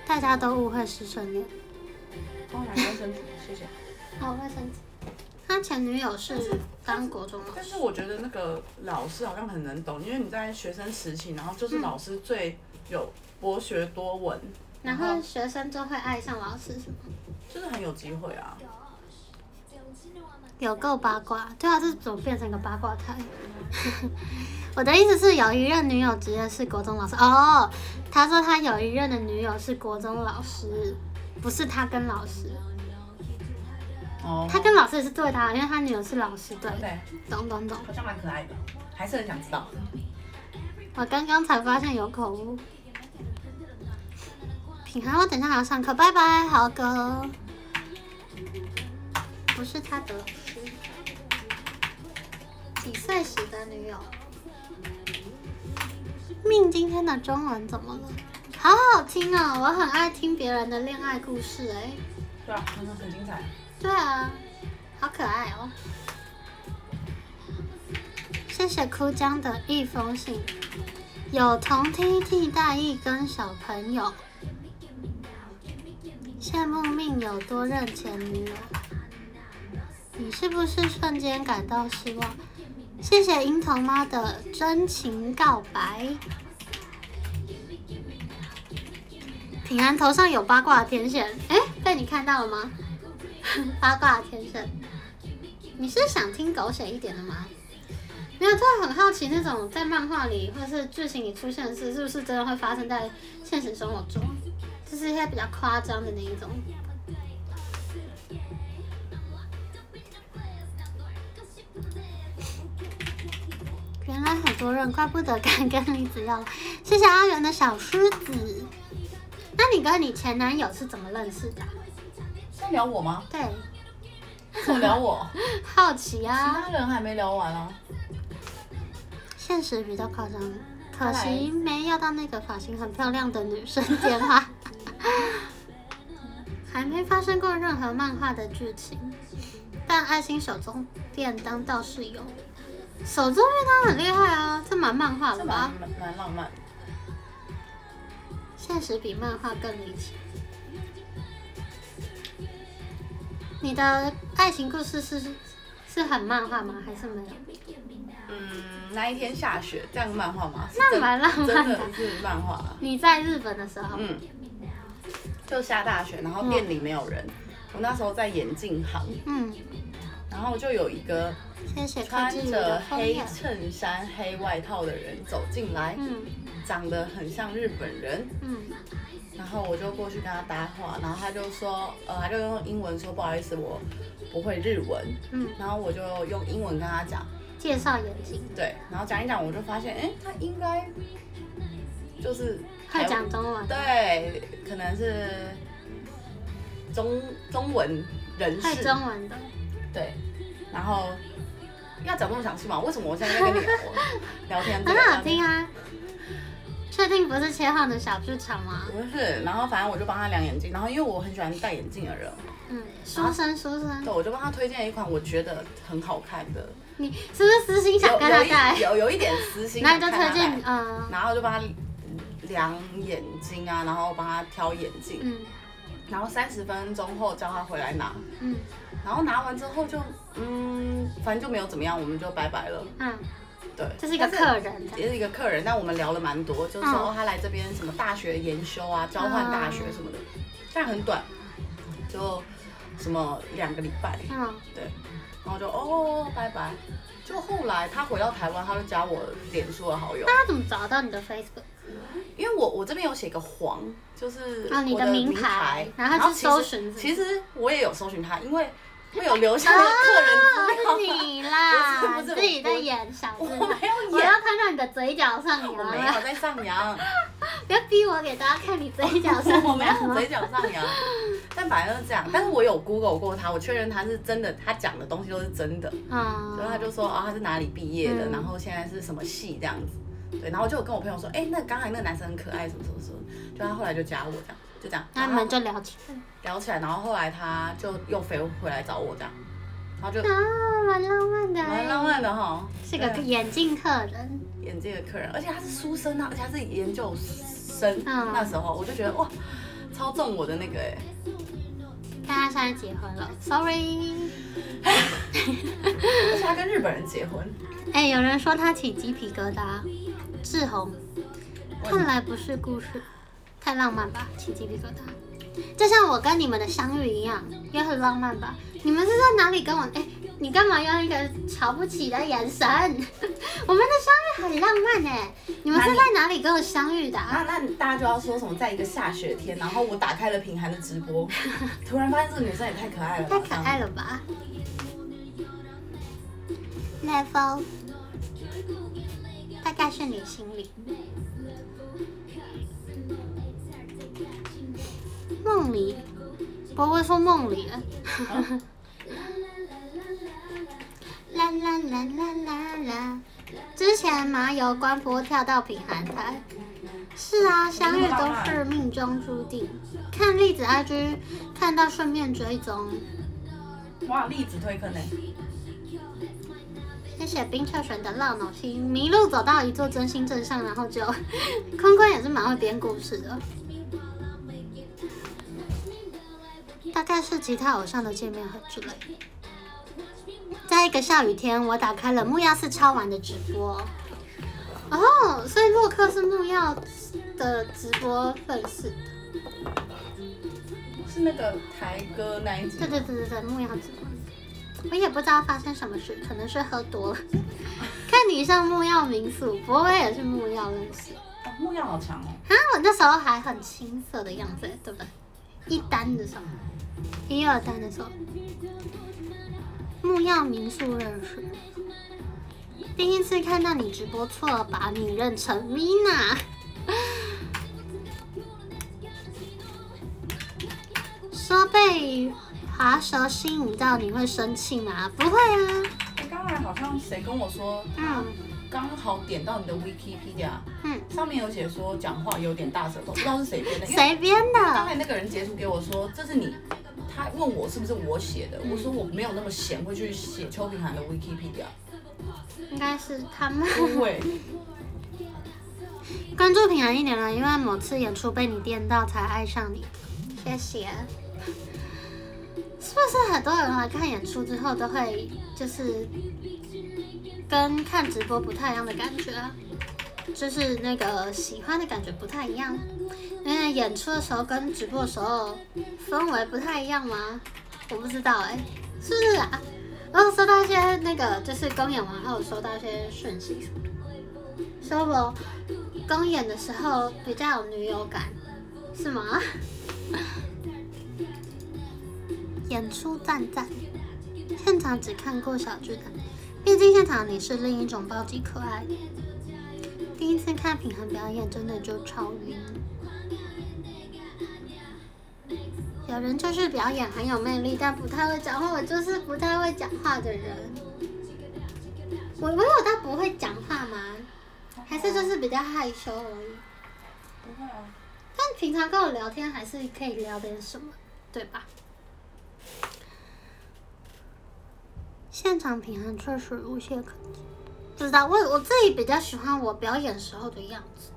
大家都误会师生恋。
帮我拿卫生纸，谢谢。
好，卫生纸。啊，他前女友是当国中老师，
但是我觉得那个老师好像很能懂，因为你在学生时期，然后就是老师最有博学多闻，
然后学生就会爱上老师，是吗？
就是很有机会啊。
有够八卦，对啊，这怎么变成一个八卦台？我的意思是，有一任女友职业是国中老师哦。他说他有一任的女友是国中老师，不是他跟老师。
哦，
他跟老师也是对的啊，因为他女友是老师，对。
对，
懂懂懂。
好像蛮可爱的，还是很想知道。
我刚刚才发现有口误。品涵，我等一下还要上课，拜拜，豪哥。不是他的几岁时的女友？命今天的中文怎么了？好好听哦，我很爱听别人的恋爱故事，哎。
对啊，真的很精彩。
对啊，好可爱哦！谢谢枯江的一封信，有同梯替代一跟小朋友，羡慕命有多认前女友，你是不是瞬间感到失望？谢谢樱桃妈的真情告白。平安头上有八卦天线，哎，被你看到了吗？八卦天线，你是想听狗血一点的吗？没有，突然很好奇，那种在漫画里或是剧情里出现的事，是不是真的会发生在现实生活中？就是一些比较夸张的那一种。原来很多人，怪不得敢跟李子要。谢谢阿元的小狮子。那你跟你前男友是怎么认识的？
在聊我吗？
对，
怎么聊我？
好奇啊
其
啊。
他人还没聊完啊。
现实比较夸张，可惜没要到那个发型很漂亮的女生电话。还没发生过任何漫画的剧情，但爱心手中便当倒是有。手中便当很厉害啊，这蛮漫画的吧
蛮？浪漫。
现实比漫画更离奇。你的爱情故事是是很漫画吗？还是没有？
嗯，那一天下雪，这样漫画吗？
那蛮浪漫的
真的是漫画。
你在日本的时候，
嗯，就下大雪，然后店里没有人。我那时候在眼镜行，
嗯，
然后就有一个
谢谢
穿着黑。衬衫、黑外套的人走进来，
嗯
长得很像日本人。
嗯
然后我就过去跟他搭话，然后他就说，呃，他就用英文说不好意思，我不会日文。
嗯，
然后我就用英文跟他讲，
介绍眼睛，
对，然后讲一讲，我就发现，哎，他应该就是
会讲中文，
对，可能是中中文人
会
士，
中文的。
对，然后要讲这么详细吗？为什么我现在在跟你聊 聊天
很？好听啊！确定不是切换的小剧场吗？
不是，然后反正我就帮他量眼镜，然后因为我很喜欢戴眼镜的人，
嗯，书生书生
对，，我就帮他推荐一款我觉得很好看的，
你是不是私心想跟他戴？
有有一点私心，
那你就推荐
戴
嗯
然后就帮他量眼睛啊，然后帮他挑眼镜，
嗯
然后三十分钟后叫他回来拿，
嗯
然后拿完之后就嗯，反正就没有怎么样，我们就拜拜了。
嗯，
对，
这是一个客人，
也是一个客人，但我们聊了蛮多，就是说、
嗯。
哦他来这边什么大学研修啊，交换大学什么的，但很短，就什么两个礼拜，
嗯。
对，然后就哦拜拜。就后来他回到台湾，他就加我脸书的好友，
那他怎么找到你的 Facebook？
因为我我这边有写个黄，就是
啊你的
名
名牌。然后他去
其实
搜寻
其实我也有搜寻他，因为会有留下的客人资料。
哦，是你啦，
不是不是
自己在演小
我
智
没有
我要看到你的嘴角上扬
我没有，在上扬，
不要逼我给大家看你嘴角上
我没有。嘴角上扬，但反正就是这样。但是我有 Google 过他，我确认他是真的，他讲的东西都是真的。
嗯，
所以他就说啊、他是哪里毕业的，
嗯
然后现在是什么系这样子。对，然后我就有跟我朋友说，哎、那刚才那个男生很可爱，什么什么什么，就他后来就加我这样，就这样。
那你们就聊起来。
聊起来，然后后来他就又飞回来找我这样，然后就
啊，蛮浪漫的欸，
蛮浪漫的哈，
是个眼镜客人，
眼镜的客人，而且他是书生啊，而且他是研究生，
嗯。
那时候我就觉得哇，超中我的那个哎、
但他现在结婚了，sorry。
而且他跟日本人结婚，
哎、有人说他起鸡皮疙瘩，志宏，看来不是故事，太浪漫吧，起鸡皮疙瘩。就像我跟你们的相遇一样，也很浪漫吧？你们是在哪里跟我？哎、你干嘛用一个瞧不起的眼神？我们的相遇很浪漫哎、你们是在哪里跟我相遇的、
那
啊？
那大家就要说什么，在一个下雪天，然后我打开了品涵的直播，突然发现这个女生也太可爱了吧，
太可爱了吧？Level，大概是你心里。梦里，不会说梦里了。啦啦啦啦啦啦！之前马友关播跳到品涵台，是啊，相遇都是命中注定。看栗子 IG，看到顺便追踪。
哇，栗子推坑呢？
谢谢冰澈水的浪脑心，迷路走到一座真心镇上，然后就坤坤也是蛮会编故事的。大概是吉他偶像的见面会之类的。在一个下雨天，我打开了木曜四超玩的直播。哦，所以洛克是木曜的直播粉丝。
是那个台歌那一集
对。对对对对，木曜直播。我也不知道发生什么事，可能是喝多了。看你上木曜民宿，不过我也是木曜认识。
哦木曜好强哦。
啊，我那时候还很青涩的样子，对不对？一单的时候，一二三的时候，木曜民宿认识。第一次看到你直播，错了把你认成 Mina。说被滑蛇吸引到，你会生气吗？不会啊。
哎刚才好像谁跟我说，
嗯
刚好点到你的 Wikipedia，
嗯，
上面有写说讲话有点大舌头，不知道是谁编的。
谁编的刚？
才那个人截图给我说这是你，他问我是不是我写的，
嗯
我说我没有那么闲会去写邱平涵的 Wikipedia，
应该是他们。
不会。
关注品涵一年了，因为某次演出被你电到才爱上你，谢谢。是不是很多人来看演出之后都会就是跟看直播不太一样的感觉啊？就是那个喜欢的感觉不太一样，因为演出的时候跟直播的时候氛围不太一样吗？我不知道哎、是不是啊？然后收到一些那个就是公演完后收到一些讯息，说我公演的时候比较有女友感，是吗？演出赞赞，现场只看过小巨蛋，毕竟现场你是另一种暴击可爱。第一次看品涵表演，真的就超晕。有人就是表演很有魅力，但不太会讲话。我就是不太会讲话的人。我我有他不会讲话吗？还是就是比较害羞而已。
不会啊，
但平常跟我聊天还是可以聊点什么，对吧？现场品涵确实无懈可击，不知道我我自己比较喜欢我表演时候的样子。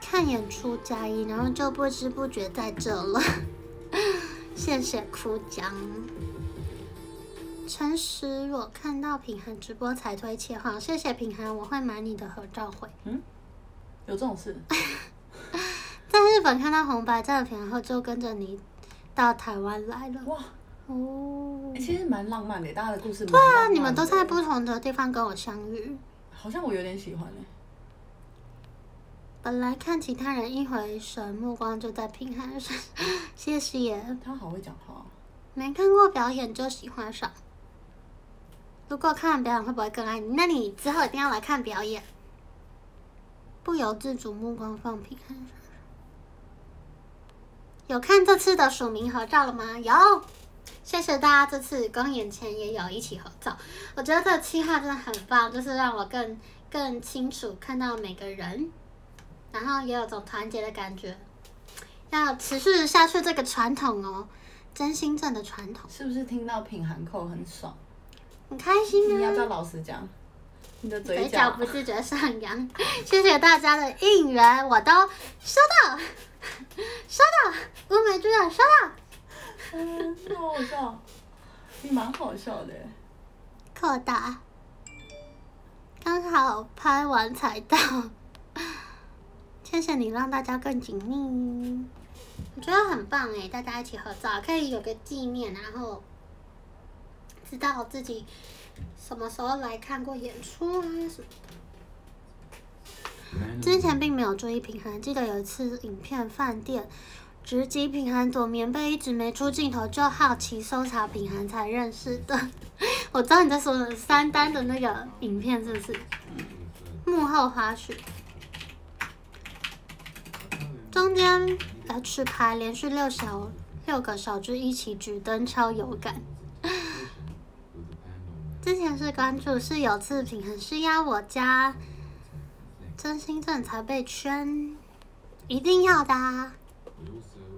看演出加一，然后就不知不觉在这了。谢谢哭江。诚实，我看到品涵直播才推切换，谢谢品涵，我会买你的合照回。
有这种事？
在日本看到红白照片，然后就跟着你到台湾来了。
哇，
哦
欸，其实蛮浪漫的，大家的故事蛮
对啊，你们都在不同的地方跟我相遇。
好像我有点喜欢欸诶。
本来看其他人一回神，目光就在平涵上。谢谢，
他好会讲话哦。
没看过表演就喜欢上。如果看完表演会不会更爱你？那你之后一定要来看表演。不由自主目光放平涵身上。有看这次的署名合照了吗？有，谢谢大家这次公演前也有一起合照。我觉得这个企划真的很棒，就是让我更更清楚看到每个人，然后也有种团结的感觉。要持续下去这个传统哦，真心正的传统，
是不是听到品涵扣很爽？
很开心啊
你要不。要老实讲？你的
嘴
嘴角
角不自觉上扬。谢谢大家的应援，我都收到，收到，乌梅居然收到。
好好笑，你蛮好笑的耶。
扩大，刚好拍完才到，谢谢你让大家更紧密，我觉得很棒哎，大家一起合照可以有个纪念，然后知道自己什么时候来看过演出啊什么。之前并没有注意平衡，记得有一次影片饭店直击平衡躲棉被一直没出镜头，就好奇搜查平衡才认识的。我知道你在说的三单的那个影片是不是？幕后花絮，中间 H 牌连续六小六个小只一起举灯，超有感。之前是关注是有次品衡是压我家真心正才被圈，一定要的、啊，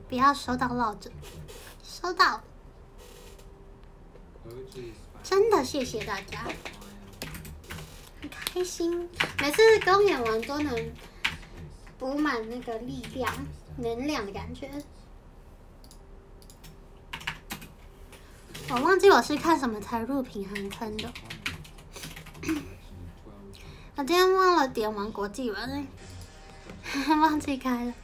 不要收到落枕，收到，真的谢谢大家，很开心，每次公演完都能补满那个力量、能量的感觉。我忘记我是看什么才入平衡坑的。我今天忘了点完国际文，忘记开了。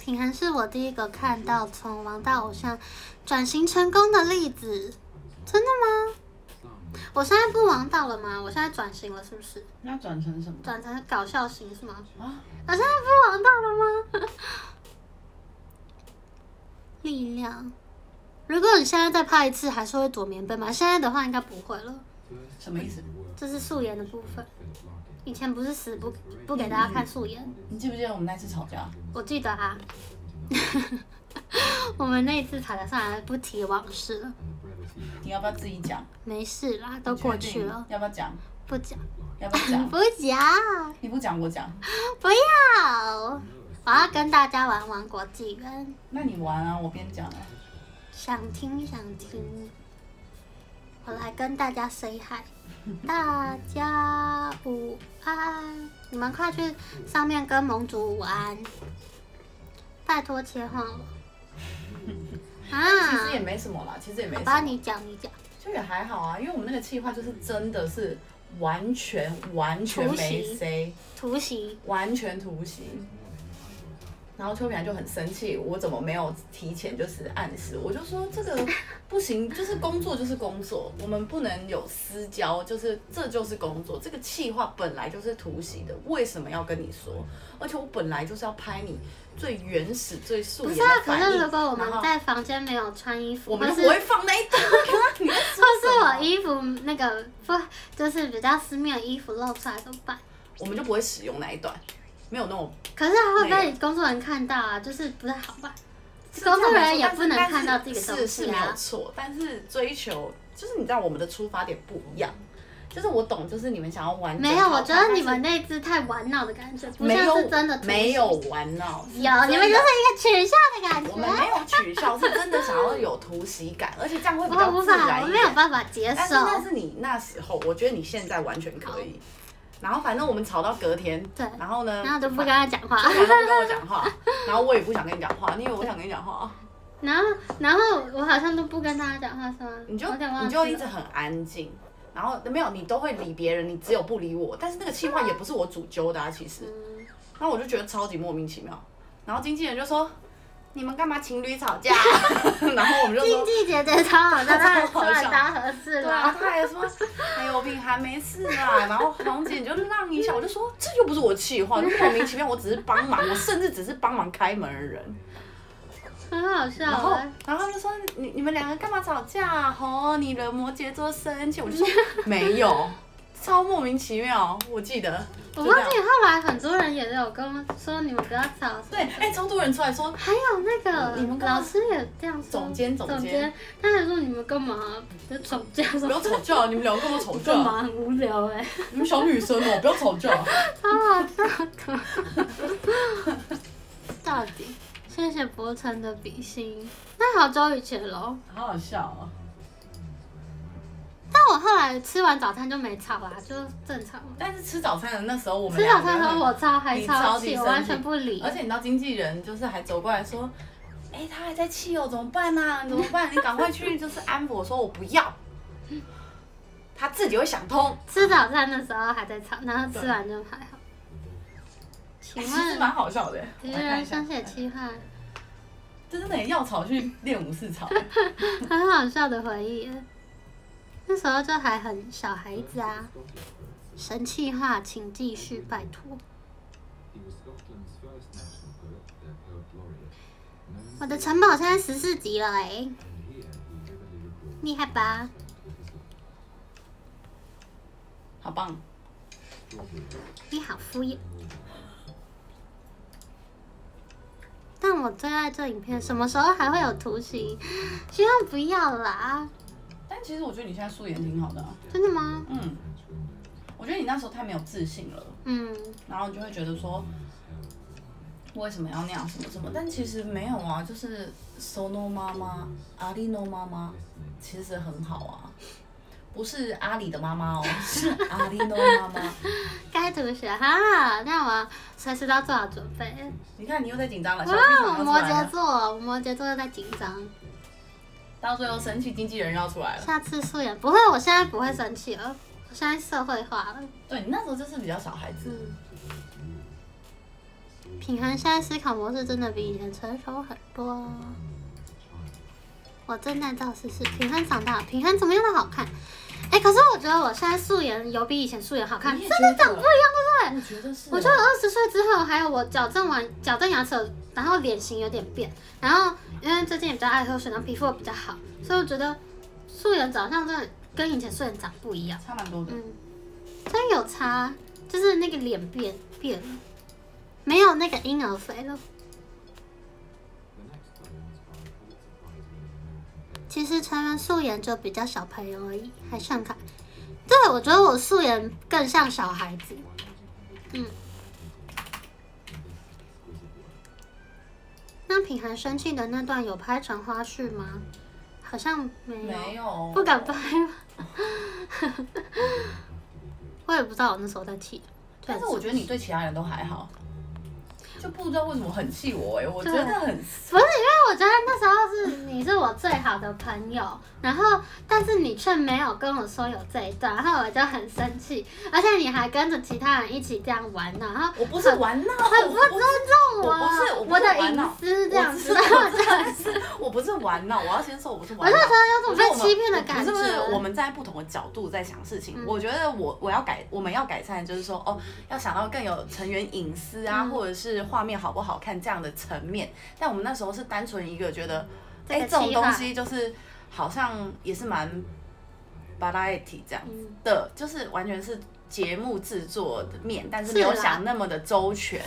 平衡是我第一个看到从王道偶像转型成功的例子，真的吗？我现在不王道了吗？我现在转型了，是不是？
那转成什么？
转成搞笑型是吗？
啊，
我现在不王道了吗？力量。如果你现在再拍一次，还是会躲棉被吗？现在的话应该不会了。
什么意思？
这是素颜的部分。以前不是死不不给大家看素颜，
你记不记得我们那次吵架？
我记得啊。我们那一次吵架算了，不提往事了，
你要不要自己讲？
没事啦，都过去了，
要不要讲？
不讲，
要不要讲？
不讲，
你不讲我讲。
不要。我要跟大家玩王国纪元，
那你玩啊，我边讲啊。
想听想听，我来跟大家 say hi，大家午安，你们快去上面跟盟主午安，拜托切换了。啊，
其实也没什么啦，其实也没什
好吧，
么，
你讲你讲，
就也还好啊，因为我们那个计划就是真的是完全完全没
突袭。
C，
突袭，
完全突袭。然后邱平就很生气，我怎么没有提前就是暗示？我就说这个不行，就是工作就是工作，我们不能有私交，就是这就是工作。这个计划本来就是突袭的，为什么要跟你说？而且我本来就是要拍你最原始、最素颜
不是啊
的，反应。
可是如果我们在房间没有穿衣服，
我们就不会放那一段。你
或是我衣服那个不就是比较私密的衣服露出来怎么办？
我们就不会使用那一段，没有那种
可是还会被工作人员看到啊，就是不太好吧？工作人员也不能看到这个东
是是没有。错，但是追求就是你知道我们的出发点不一样，就是我懂，就是你们想要玩
没有，我觉得你
但
们那只太玩闹的感觉，不像
有
是真的
没有玩闹，
有，你们就是一个取笑的感觉。
我们没有取笑，是真的想要有突袭感，而且这样会比较自然。
没有办法接受
但是你那时候，我觉得你现在完全可以。然后反正我们吵到隔天，
对
然后呢，
然后就不跟他讲话，
然不跟我讲话，然后我也不想跟你讲话，你以为我想跟你讲话？
然后然后我好像都不跟大家讲话是吗？
你就你就一直很安静，然后没有你都会理别人，你只有不理我。但是那个气话也不是我主揪的啊，其实。
嗯
然后我就觉得超级莫名其妙。然后经纪人就说：“你们干嘛情侣吵架？” 然后我们就说
竞技姐姐超好笑，她
好笑
来搭合适
对啊，
了。
他还说，哎呦，品涵没事啊，然后红姐你就让一下，我就说这又不是我气话，就莫名其妙，我只是帮忙，我甚至只是帮忙开门的人。
很好笑
然后
哎，，
然后他就说你你们两个干嘛吵架啊？吼，你惹摩羯座生气，我就说 没有，超莫名其妙，我记得。
我忘记后来很多人也有跟我说你们不要吵。
对，哎，超多人出来说，
还有那个
你们
老师也这样说，
总监总监
监，他还说你们干嘛在吵架？
不要吵架，你们两个干嘛吵
干？嘛很无聊哎，
你们小女生哦，不要吵架。
超好笑的。到底，谢谢博成的比心，那好久以前喽。
好好笑哦。
但我后来来吃完早餐就没吵啦，就正常。
但是吃早餐的那时候，我们
吃早餐的时候我超还
你
超气，我完全不理。
而且你知道经纪人就是还走过来说，哎、他还在气哦，怎么办呢、怎么办？你赶快去就是安抚我说我不要，他自己会想通。
吃早餐的时候还在吵，然后吃完就还好。请
其实
问
蛮好笑的。
敌
我来看一下
人生写计划，
这真的很要吵去练武士吵。
很好笑的回忆耶。那时候就还很小孩子啊，神气话，请继续，拜托。我的城堡现在十四级了哎，厉害吧？
好棒！
你好敷衍。但我最爱这影片，什么时候还会有图形？希望不要啦。
但其实我觉得你现在素颜挺好的、啊。
真的吗？
嗯，我觉得你那时候太没有自信了，
嗯，
然后你就会觉得说，为什么要那样什么什么？但其实没有啊，就是 Sono 妈妈、阿里诺妈妈其实很好啊，不是阿里的妈妈哦，是阿里诺妈妈。
该怎么学哈，那我随时都要做好准备。
你看你又在紧张了，小剧
哇，
场要
摩羯座，摩羯座又在紧张。
到最后生气经纪人要出来了。
下次素颜不会，我现在不会生气了，我现在社会化了。
对你那时候就是比较小孩子，
嗯。品涵现在思考模式真的比以前成熟很多。我正在造势是平衡长大了，品涵怎么样的好看？哎、可是我觉得我现在素颜有比以前素颜好看，真的长不一样，对不对？
我觉得是。
我觉得二十岁之后，还有我矫正完矫正牙齿，然后脸型有点变，然后因为最近也比较爱喝水，然后皮肤也比较好，所以我觉得素颜长相真的跟以前素颜长不一样。
差蛮多的。
嗯，真有差，就是那个脸变变了，没有那个婴儿肥了。其实成人素颜就比较小朋友而已，还像看。对，我觉得我素颜更像小孩子。嗯。那品涵生气的那段有拍成花絮吗？好像没有。
没有。
不敢拍？我也不知道我那时候在气。
但是我觉得你对其他人都还好，就不知道为什么很气我哎、我觉得很
不是因为我觉得那时候是你是我最好的朋友，然后但是你却没有跟我说有这一段，然后我就很生气，而且你还跟着其他人一起这样玩闹，然后
我不是玩闹，
很不尊重
我不是我
的隐私这样子，这样子，
我不是玩闹，我要先说我不是玩闹。
我那时候有种被欺骗的感觉。
不是不是，我们在不同的角度在想事情。
嗯
我觉得我我要改，我们要改善，就是说哦，要想到更有成员隐私啊，
嗯
或者是画面好不好看这样的层面。但我们那时候是单纯一个觉得，哎、
这
种东西就是好像也是蛮 variety 这样子
嗯
的，就是完全是节目制作的面，但是
是
没有想那么的周全。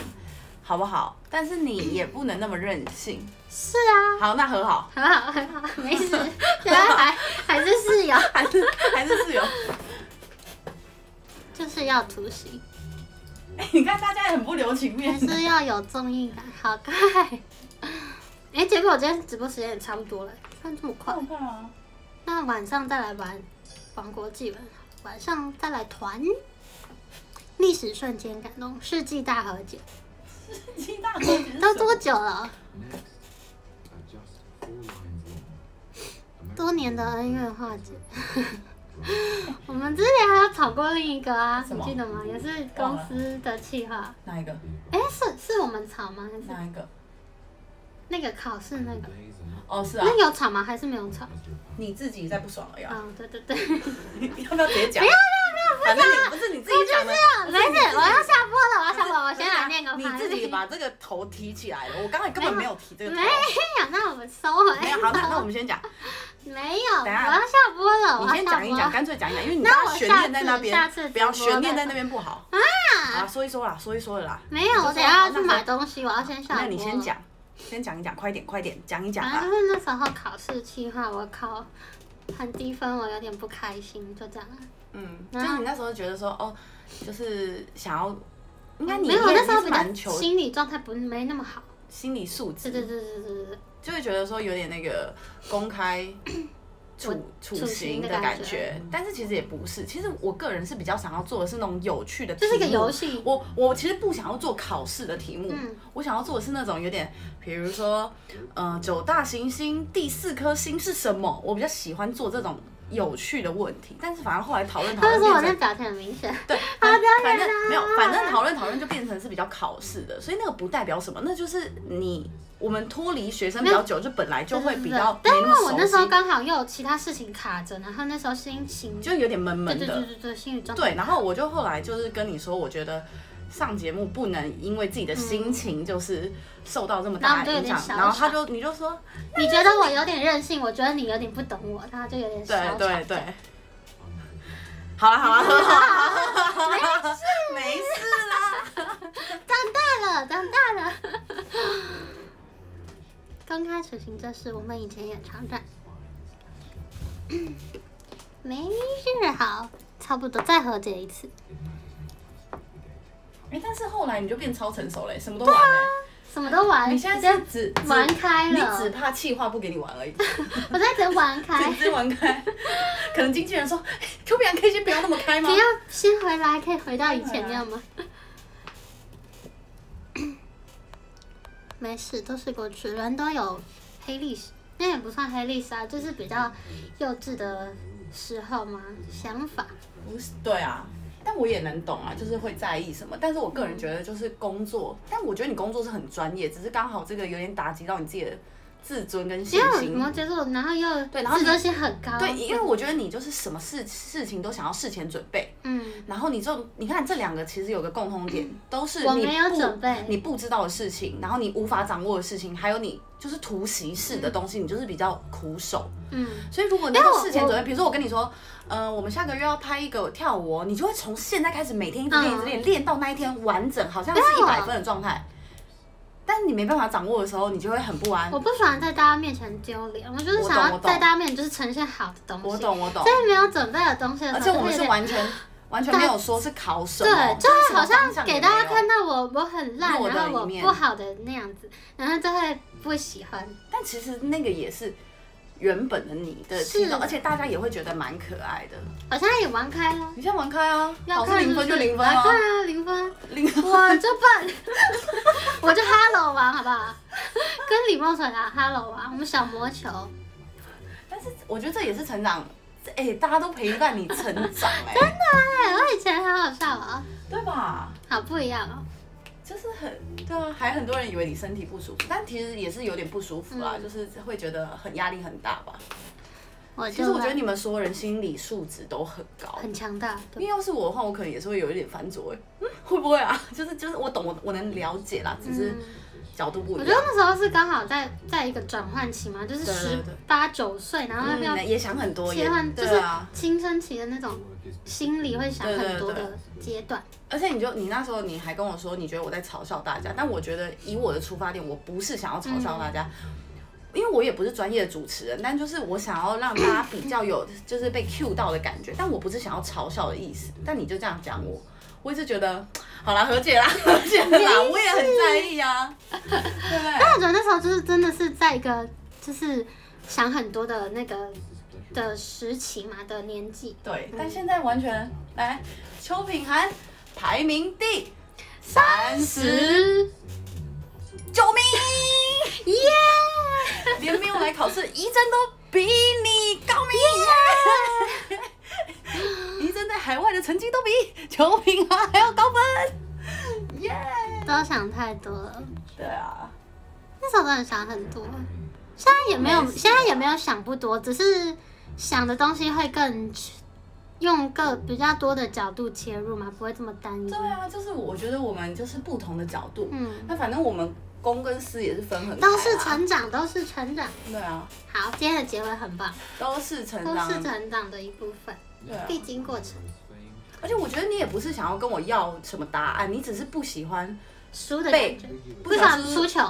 好不好？但是你也不能那么任性。
是啊，
好，那很好，
很好很好，没事，现 在还还是室友，
还是还是室友。
就是要突袭。
你看大家也很不留情面
还
面。
是要有综艺感，好快。哎、结果我今天直播时间也差不多了，看这么快
好。看啊！
那晚上再来玩王国纪文，晚上再来团。历史瞬间感动，世纪大和解，
世纪大和解
都多久了？多年的恩怨化解。我们之前还有吵过另一个啊，你记得吗？也是公司的企划。
哪一个？
哎、是是我们吵吗？还是
哪一个？
那个考试那个？
哦，是啊
那，有吵吗？还是没有吵？
你自己在不爽了呀？
嗯、对对对，
要不要直接讲？不要不要不要，反正你不是你自己讲的，
没事，我要下播了，我要下播，我先来念个
你
牌
自己把这个头提起来了，我刚才根本没有提这个头
没。有，那我们收回。
没有，好，那那我们先讲，
没有，我
等一下
要下播了，我
你先讲一讲，
播。
干脆讲一讲，因为你
那我
刚刚悬念在那边
下次下次，
不要悬念在那边不好。啊，说一说啦，说一说了啦。
没有，我等一下要去
那
买东西，我要先下播。
那你先。讲，先讲一讲，快点快点讲一讲啦
反正。就是那时候考试期话，我考很低分，我有点不开心，就这样。
嗯，就是你那时候觉得说，哦，就是想要，应该你
没有，那时候比较心理状态不没那么好。
心理素质
对，对对对对对对。
就会觉得说有点那个公开处处
处
刑的
感觉，
但是其实也不是。其实我个人是比较想要做的是那种有趣的
这是一个游戏
我我其实不想要做考试的题目，
嗯
我想要做的是那种有点，比如说，呃，九大行星第四颗星是什么？我比较喜欢做这种有趣的问题。但是反而后来讨论讨
他就说我
论变成
那表情很明显，
对，
好
反
表演啊
反正没有，反正讨论讨论就变成是比较考试的，所以那个不代表什么，那就是你我们脱离学生比较久，就本来就会比较
因为我那时候，刚好又有其他事情卡着，然后那时候心情
就有点闷闷的。
对对对对对，心理状态
对，然后我就后来就是跟你说，我觉得上节目不能因为自己的心情就是受到这么大的影响，
然后
他就你就说，
你觉得我有点任性，我觉得你有点不懂我，然后就有点小
对对对。好了好了，很好，没事啦。
长大了，长大了。刚开始行这事，我们以前也常干。没事，好，差不多再和解一次。
哎、但是后来你就变超成熟嘞，什么都玩嘞。
什么都玩，
你现在是只只
玩开了
你
了
只怕气话不给你玩而已，
我在只玩开
只，是玩开。可能经纪人说，Q 比可以先不要那么开吗
不？要先回来，可以回到以前那样吗？没事，都是过去，人都有黑历史，那也不算黑历史啊，就是比较幼稚的时候嘛，想法。
不是，对啊。但我也能懂啊，就是会在意什么。但是我个人觉得就是工作，但我觉得你工作是很专业，只是刚好这个有点打击到你自己的自尊跟信心。
摩羯座，然后又
对然后你
自尊心很高，
对，因为我觉得你就是什么事事情都想要事前准备，
嗯，
然后你就你看这两个其实有个共通点，都是
我没有
你不
准备
你不知道的事情，然后你无法掌握的事情，还有你就是突袭式的东西，你就是比较苦手。
嗯，
所以如果你
因为我
有事前准备，比如说我跟你说，呃，我们下个月要拍一个跳舞哦，你就会从现在开始每天一直练，一直练，练到那一天完整，好像是一百分的状态。但你没办法掌握的时候，你就会很不安。
我不喜欢在大家面前丢脸，我就是想要在大家面前就是呈现好的东西。
我懂，我懂
所。以没有准备的东西的时候，
而且我们是完全完全没有说是考什么，
对，就
就是
会好像给大家看到我我很烂，然后我不好的那样子，然后就会不喜欢。
但其实那个也是原本的你的而且大家也会觉得蛮可爱的。
我现在也玩开了，
你现在玩开啊，
要
看零分就零分啊
来看，啊，零分，
零分。
我就笨，我就 Hello 玩好不好？跟李梦水啊 Hello 玩，我们小魔球，
但是我觉得这也是成长，哎、大家都陪伴你成长、哎，
对，我以前很好笑啊，
对吧？
好不一样哦。
就是很对啊，还很多人以为你身体不舒服，但其实也是有点不舒服啦，
嗯
就是会觉得很压力很大吧。其实我觉得你们所有人心理素质都很高，
很强大，
因为要是我的话，我可能也是会有一点翻桌，欸，嗯，会不会啊？就是就是我懂我我能了解啦，只是
嗯
角度不一样。
我觉得那时候是刚好在在一个转换期嘛，就是十八九岁，然后要
嗯，也想很多，
切换，就是。青春期的那种心理会想很多的阶段。
而且你就你那时候你还跟我说，你觉得我在嘲笑大家，但我觉得以我的出发点，我不是想要嘲笑大家，因为我也不是专业的主持人，但就是我想要让大家比较有就是被 cue 到的感觉，但我不是想要嘲笑的意思，但你就这样讲我，我一直觉得 好啦，和解啦，和解啦，我也很在意啊，对不对？
但我觉得那时候就是真的是在一个就是想很多的那个的时期嘛的年纪。
对，但现在完全来，邱品涵排名第三十，
十，
救命！
耶！
连没有来考试，仪真都比你高明。仪真在海外的成绩都比邱品涵还要高分，耶！
都想太多了，
对啊，
那时候真的想很多，现在也没有，现在也没有想不多，只是想的东西会更用个比较多的角度切入嘛，不会这么单一
对。啊，就是我觉得我们就是不同的角度，
嗯，
那反正我们公跟私也是分很开啊
都是成长，都是成长。
对啊，
好，今天的结尾很棒，
都是成长，
都是成长的一部分，
对啊。
必经过程。
而且我觉得你也不是想要跟我要什么答案，你只是不喜欢
输的
被
感觉，
不
不想输球。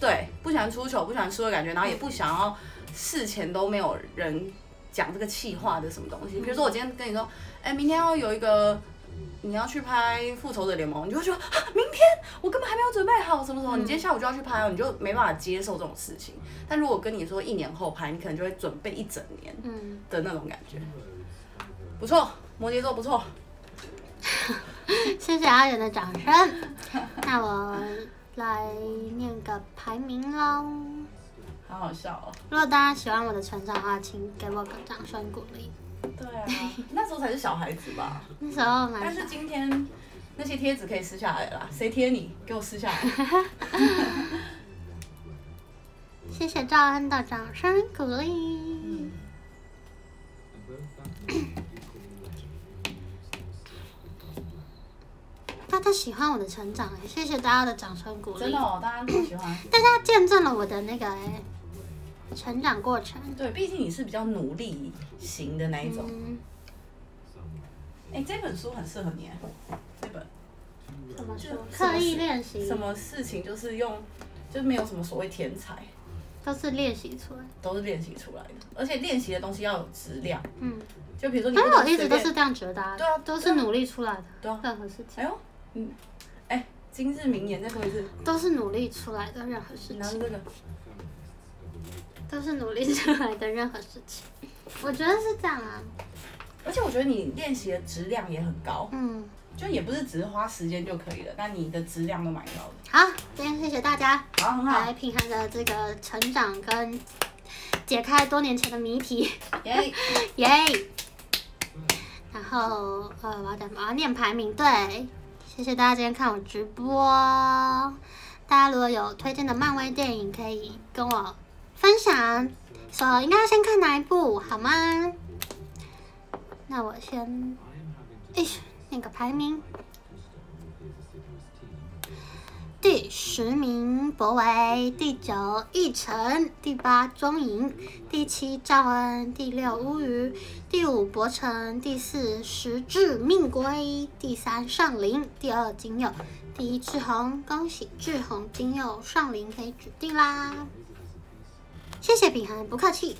对，不喜欢出糗，不喜欢输的感觉，然后也不想要事前都没有人讲这个气话的什么东西。比如说我今天跟你说，哎、明天要有一个你要去拍复仇者联盟，你就会觉得啊，明天我根本还没有准备好，什么什么，你今天下午就要去拍哦，你就没办法接受这种事情。但如果跟你说一年后拍，你可能就会准备一整年
嗯，
的那种感觉。不错，摩羯座不错。
谢谢阿远的掌声。那我来念个排名喽。
好好笑哦。
如果大家喜欢我的成长的话，请给我个掌声鼓励。
对啊，那时候才是小孩子吧。
那时候蛮
但是今天那些贴纸可以撕下来了啦，谁贴你？给我撕下来。
谢谢赵恩的掌声鼓励。大家喜欢我的成长哎，谢谢大家的掌声鼓励
真的。哦，大家都喜欢。
大家见证了我的那个哎成长过程。
对，毕竟你是比较努力型的那一种。
嗯，
哎、这本书很适合你哎，这本。
怎么说？
就
刻意练习。
什么事情就是用，就没有什么所谓天才，
都是练习出来。
都是练习出来的，而且练习的东西要有质量。
嗯，
就比如说你
但
不能随
是我一直都是，这样觉得、啊，
对啊
都是努力出来的，
对啊。
任何事情。
哎呦，嗯，哎、今日名言再说一次，
都是努力出来的任何事情，
你拿着这个，
都是努力出来的任何事情。我觉得是这样啊，
而且我觉得你练习的质量也很高，
嗯，
就也不是只是花时间就可以了，但你的质量都蛮高的。
好，今天谢谢大家
好，很好
来，品涵的这个成长跟解开多年前的谜题，
耶、
耶！然后呃，我要讲我要念排名，对，谢谢大家今天看我直播。大家如果有推荐的漫威电影，可以跟我分享，说应该要先看哪一部，好吗？那我先，哎，那个排名。第十名博维，第九奕晨，第八钟颖，第七赵恩，第六乌鱼，第五博成，第四实至命归，第三上林，第二金佑，第一志宏。恭喜志宏、金佑、上林可以指定啦！谢谢品涵，不客气，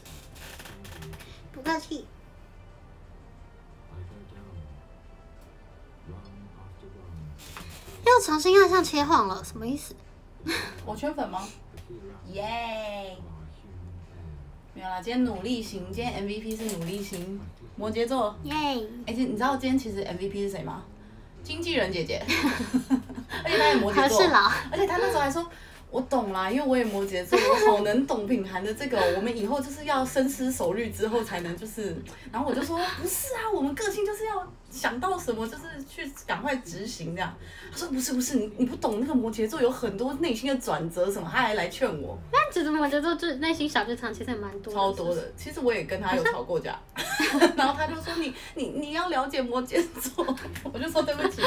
不客气。又重新按上切换了，什么意思？
我圈粉吗？耶、没有啦，今天努力型，今天 MVP 是努力型，摩羯座。
耶！
而且、你知道今天其实 MVP 是谁吗？经纪人姐姐，而且她也摩羯座而且她那时候还说。我懂啦，因为我也摩羯座，我好能懂品涵的这个。我们以后就是要深思熟虑之后才能就是，然后我就说不是啊，我们个性就是要想到什么就是去赶快执行这样。他说不是不是，你你不懂那个摩羯座有很多内心的转折什么，他还来劝我。
那其实摩羯座就内心小剧场其实也蛮多的，
超多的。其实我也跟他有吵过架，然后他就说你你你要了解摩羯座，我就说对不起。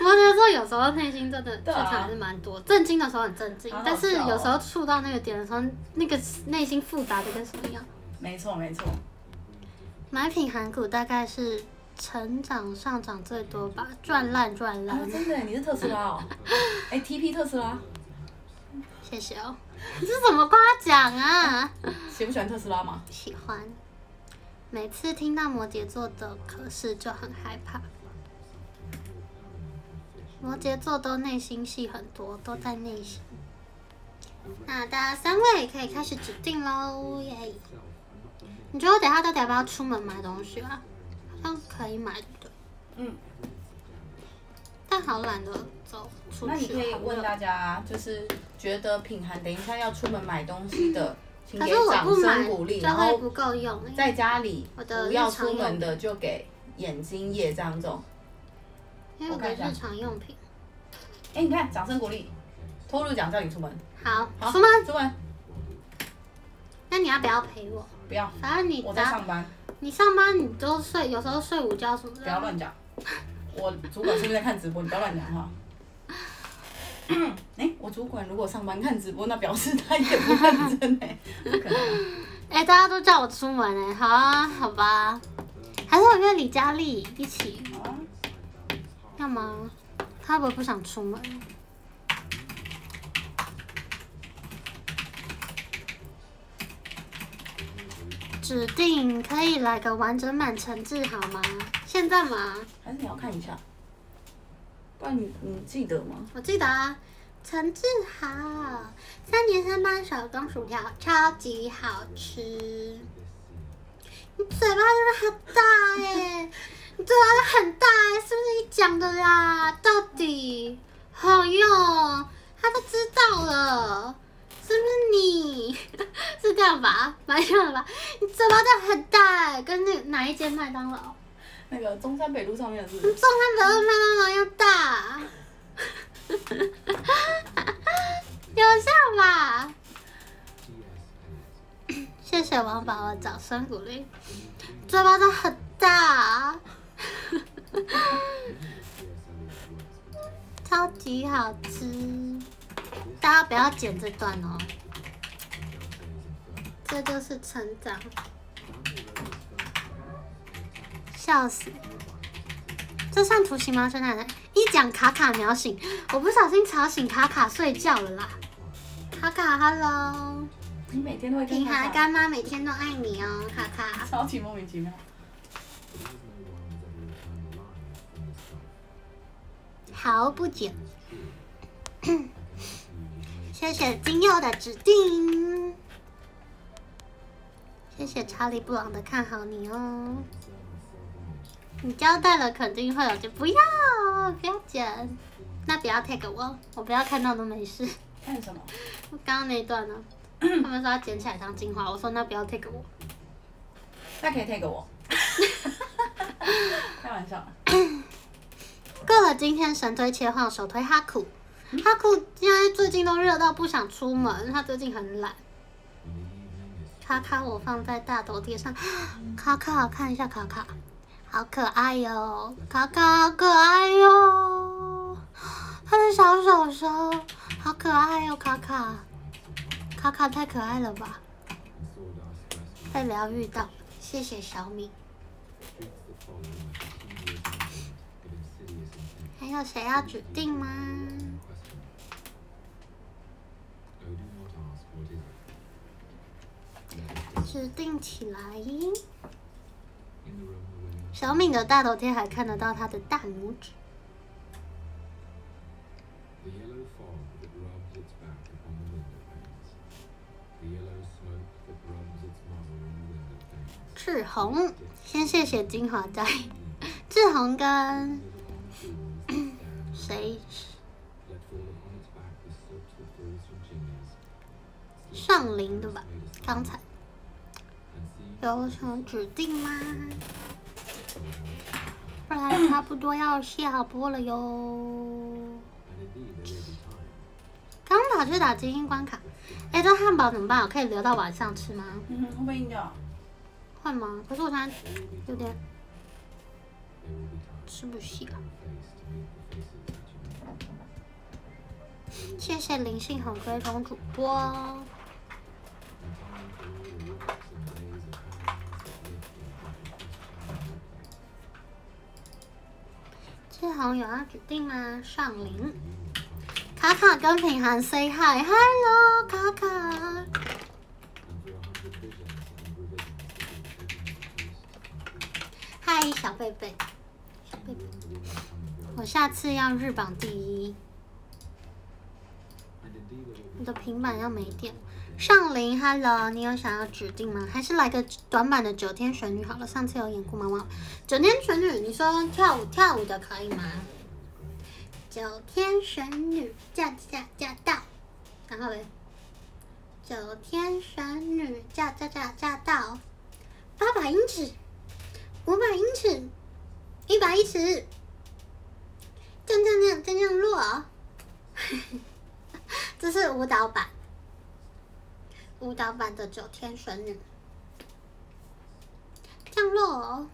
摩羯座有时候内心真的剧场还是蛮多，震惊的时候很震惊但是有时候触到那个点的时候，那个内心复杂的跟什么一样。
没错没错，
买品韩股大概是成长上涨最多吧，赚烂赚
啊
烂。
真的，你是特斯拉哦？哎，TP 特斯拉，
谢谢哦，这是怎么夸奖啊？
喜不喜欢特斯拉吗？
喜欢。每次听到摩羯座的可是就很害怕。摩羯座都内心戏很多，都在内心。那大家三位可以开始指定喽，耶！你觉得我等下到底要不要出门买东西啊？可以买的，
嗯，
但好懒得走出去。
那你可以问大家，就是觉得品涵等一下要出门买东西的，请给掌声鼓励，然后
不够用欸。
在家里不要出门的就给眼睛液这样种。
因为我日常用品。
哎，你看，掌声鼓励，托路奖叫你出门，
好，
好，
出门。
出门，
那你要不要陪我？
不要，
反正你
我在上班。
你上班你都睡，有时候睡午觉什么的。
不要乱讲。我主管是不是在看直播？你不要乱讲话。哎、我主管如果上班看直播，那表示他也不认真哎、不可能啊。
哎、大家都叫我出门哎、好啊，好吧。还是我约李佳丽一起，
好啊
要吗？她会不会不想出门？指定可以来个完整版陈志好吗？现在吗？
还是你要看一下？不然你你记得吗？
我记得啊，陈志豪，三年三班手工薯条超级好吃。你嘴巴真的很大耶！你嘴巴很大耶，是不是你讲的啦？到底好用，他都知道了，是不是你？是这样吧？蛮像的吧？你嘴巴真的很大耶，跟那哪一间麦当劳？
那个中山北路上面的是
中山北路麦当劳要大，有像吧？谢谢王宝的掌声鼓励，嘴巴都很大，超级好吃，大家不要剪这段哦，这就是成长。笑死！这算图形吗？孙奶奶，一讲卡卡秒醒，我不小心吵醒卡卡睡觉了啦。卡卡，Hello，
你每天都会跟
平孩
他
干妈每天都爱你哦，卡卡。
超级莫名其妙。
好不剪。谢谢金佑的指定，谢谢查理布朗的看好你哦。你交代了，肯定会有就不要，不要剪，那不要 take 我，我不要看到都没事。
看什么？
刚刚那一段呢？他们说要剪起来当精华，我说那不要 take 我。
那可以 take 我。开玩笑。
过了今天神推切换，首推哈库。哈库现在最近都热到不想出门，他最近很懒。卡卡我放在大头贴上，卡卡看一下卡卡，好可爱哟、卡卡好可爱哟、他的小手手好可爱哟、卡卡，卡卡太可爱了吧，被疗愈到，谢谢小米。还有谁要指定吗？指定起来。小敏的大头贴还看得到他的大拇指。志宏，先谢谢金华在。志宏跟谁？上林的吧。刚才。有什么指定吗？不然差不多要下播了哟。跑去打精英关卡。哎这汉堡怎么办？我可以留到晚上吃吗？换吗？可是我现在有点吃不下谢谢灵性很会当主播朋友要指定吗？上林。卡卡跟品涵 say hi hello 卡
卡。
嗨小贝贝。我下次要日榜第一。
你
的平板要没电上林，hello，你有想要指定吗？还是来个短版的九天玄女好了？上次有演过吗？忘了。九天玄女，你说跳舞跳舞的可以吗？九天玄女驾驾驾到，然后嘞，九天玄女驾驾驾驾到，八百英尺，五百英尺，一百英尺，降降降降降落。这是舞蹈版，舞蹈版的九天玄女降落、哦。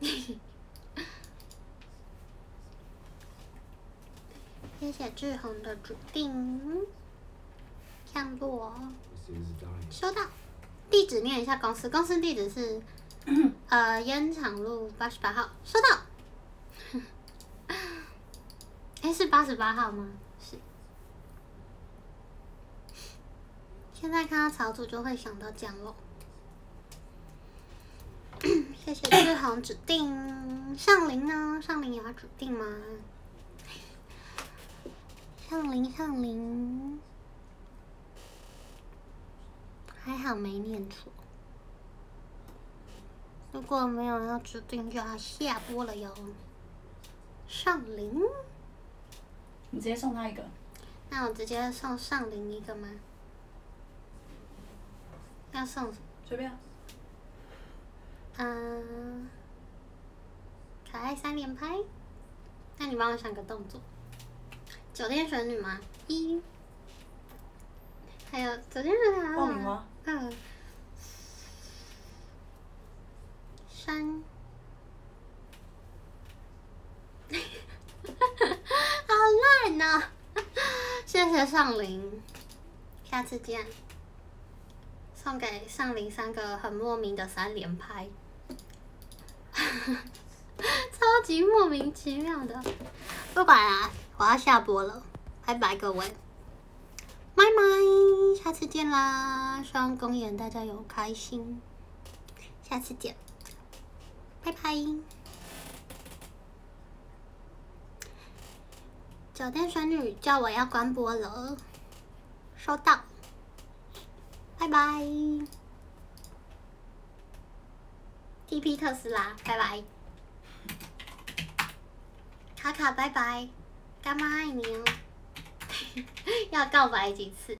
谢谢志宏的指定，降落.收到，地址念一下公司，公司地址是 呃烟厂路八十八号，收到。哎，是八十八号吗？是。现在看到草组就会想到降落。谢谢志宏指定，上林呢？上林也要指定吗？上林上林，还好没念错。如果没有要指定，就要下播了哟。上林，
你直接送他一个。
那我直接送上林一个吗？要送
随便。
嗯，可爱三连拍。那你帮我想个动作。酒店选女吗？一。还有酒店选女
爆米花。
二。三。好烂呢！谢谢上林，下次见。送给上林三个很莫名的三连拍，超级莫名其妙的。不管啦，我要下播了，拜拜各位，拜拜，下次见啦！希望公演大家有开心，下次见，拜拜。酒店选女叫我要关播了，收到。拜拜，TP 特斯拉，拜拜，卡卡，拜拜，干妈爱你哦，要告白几次？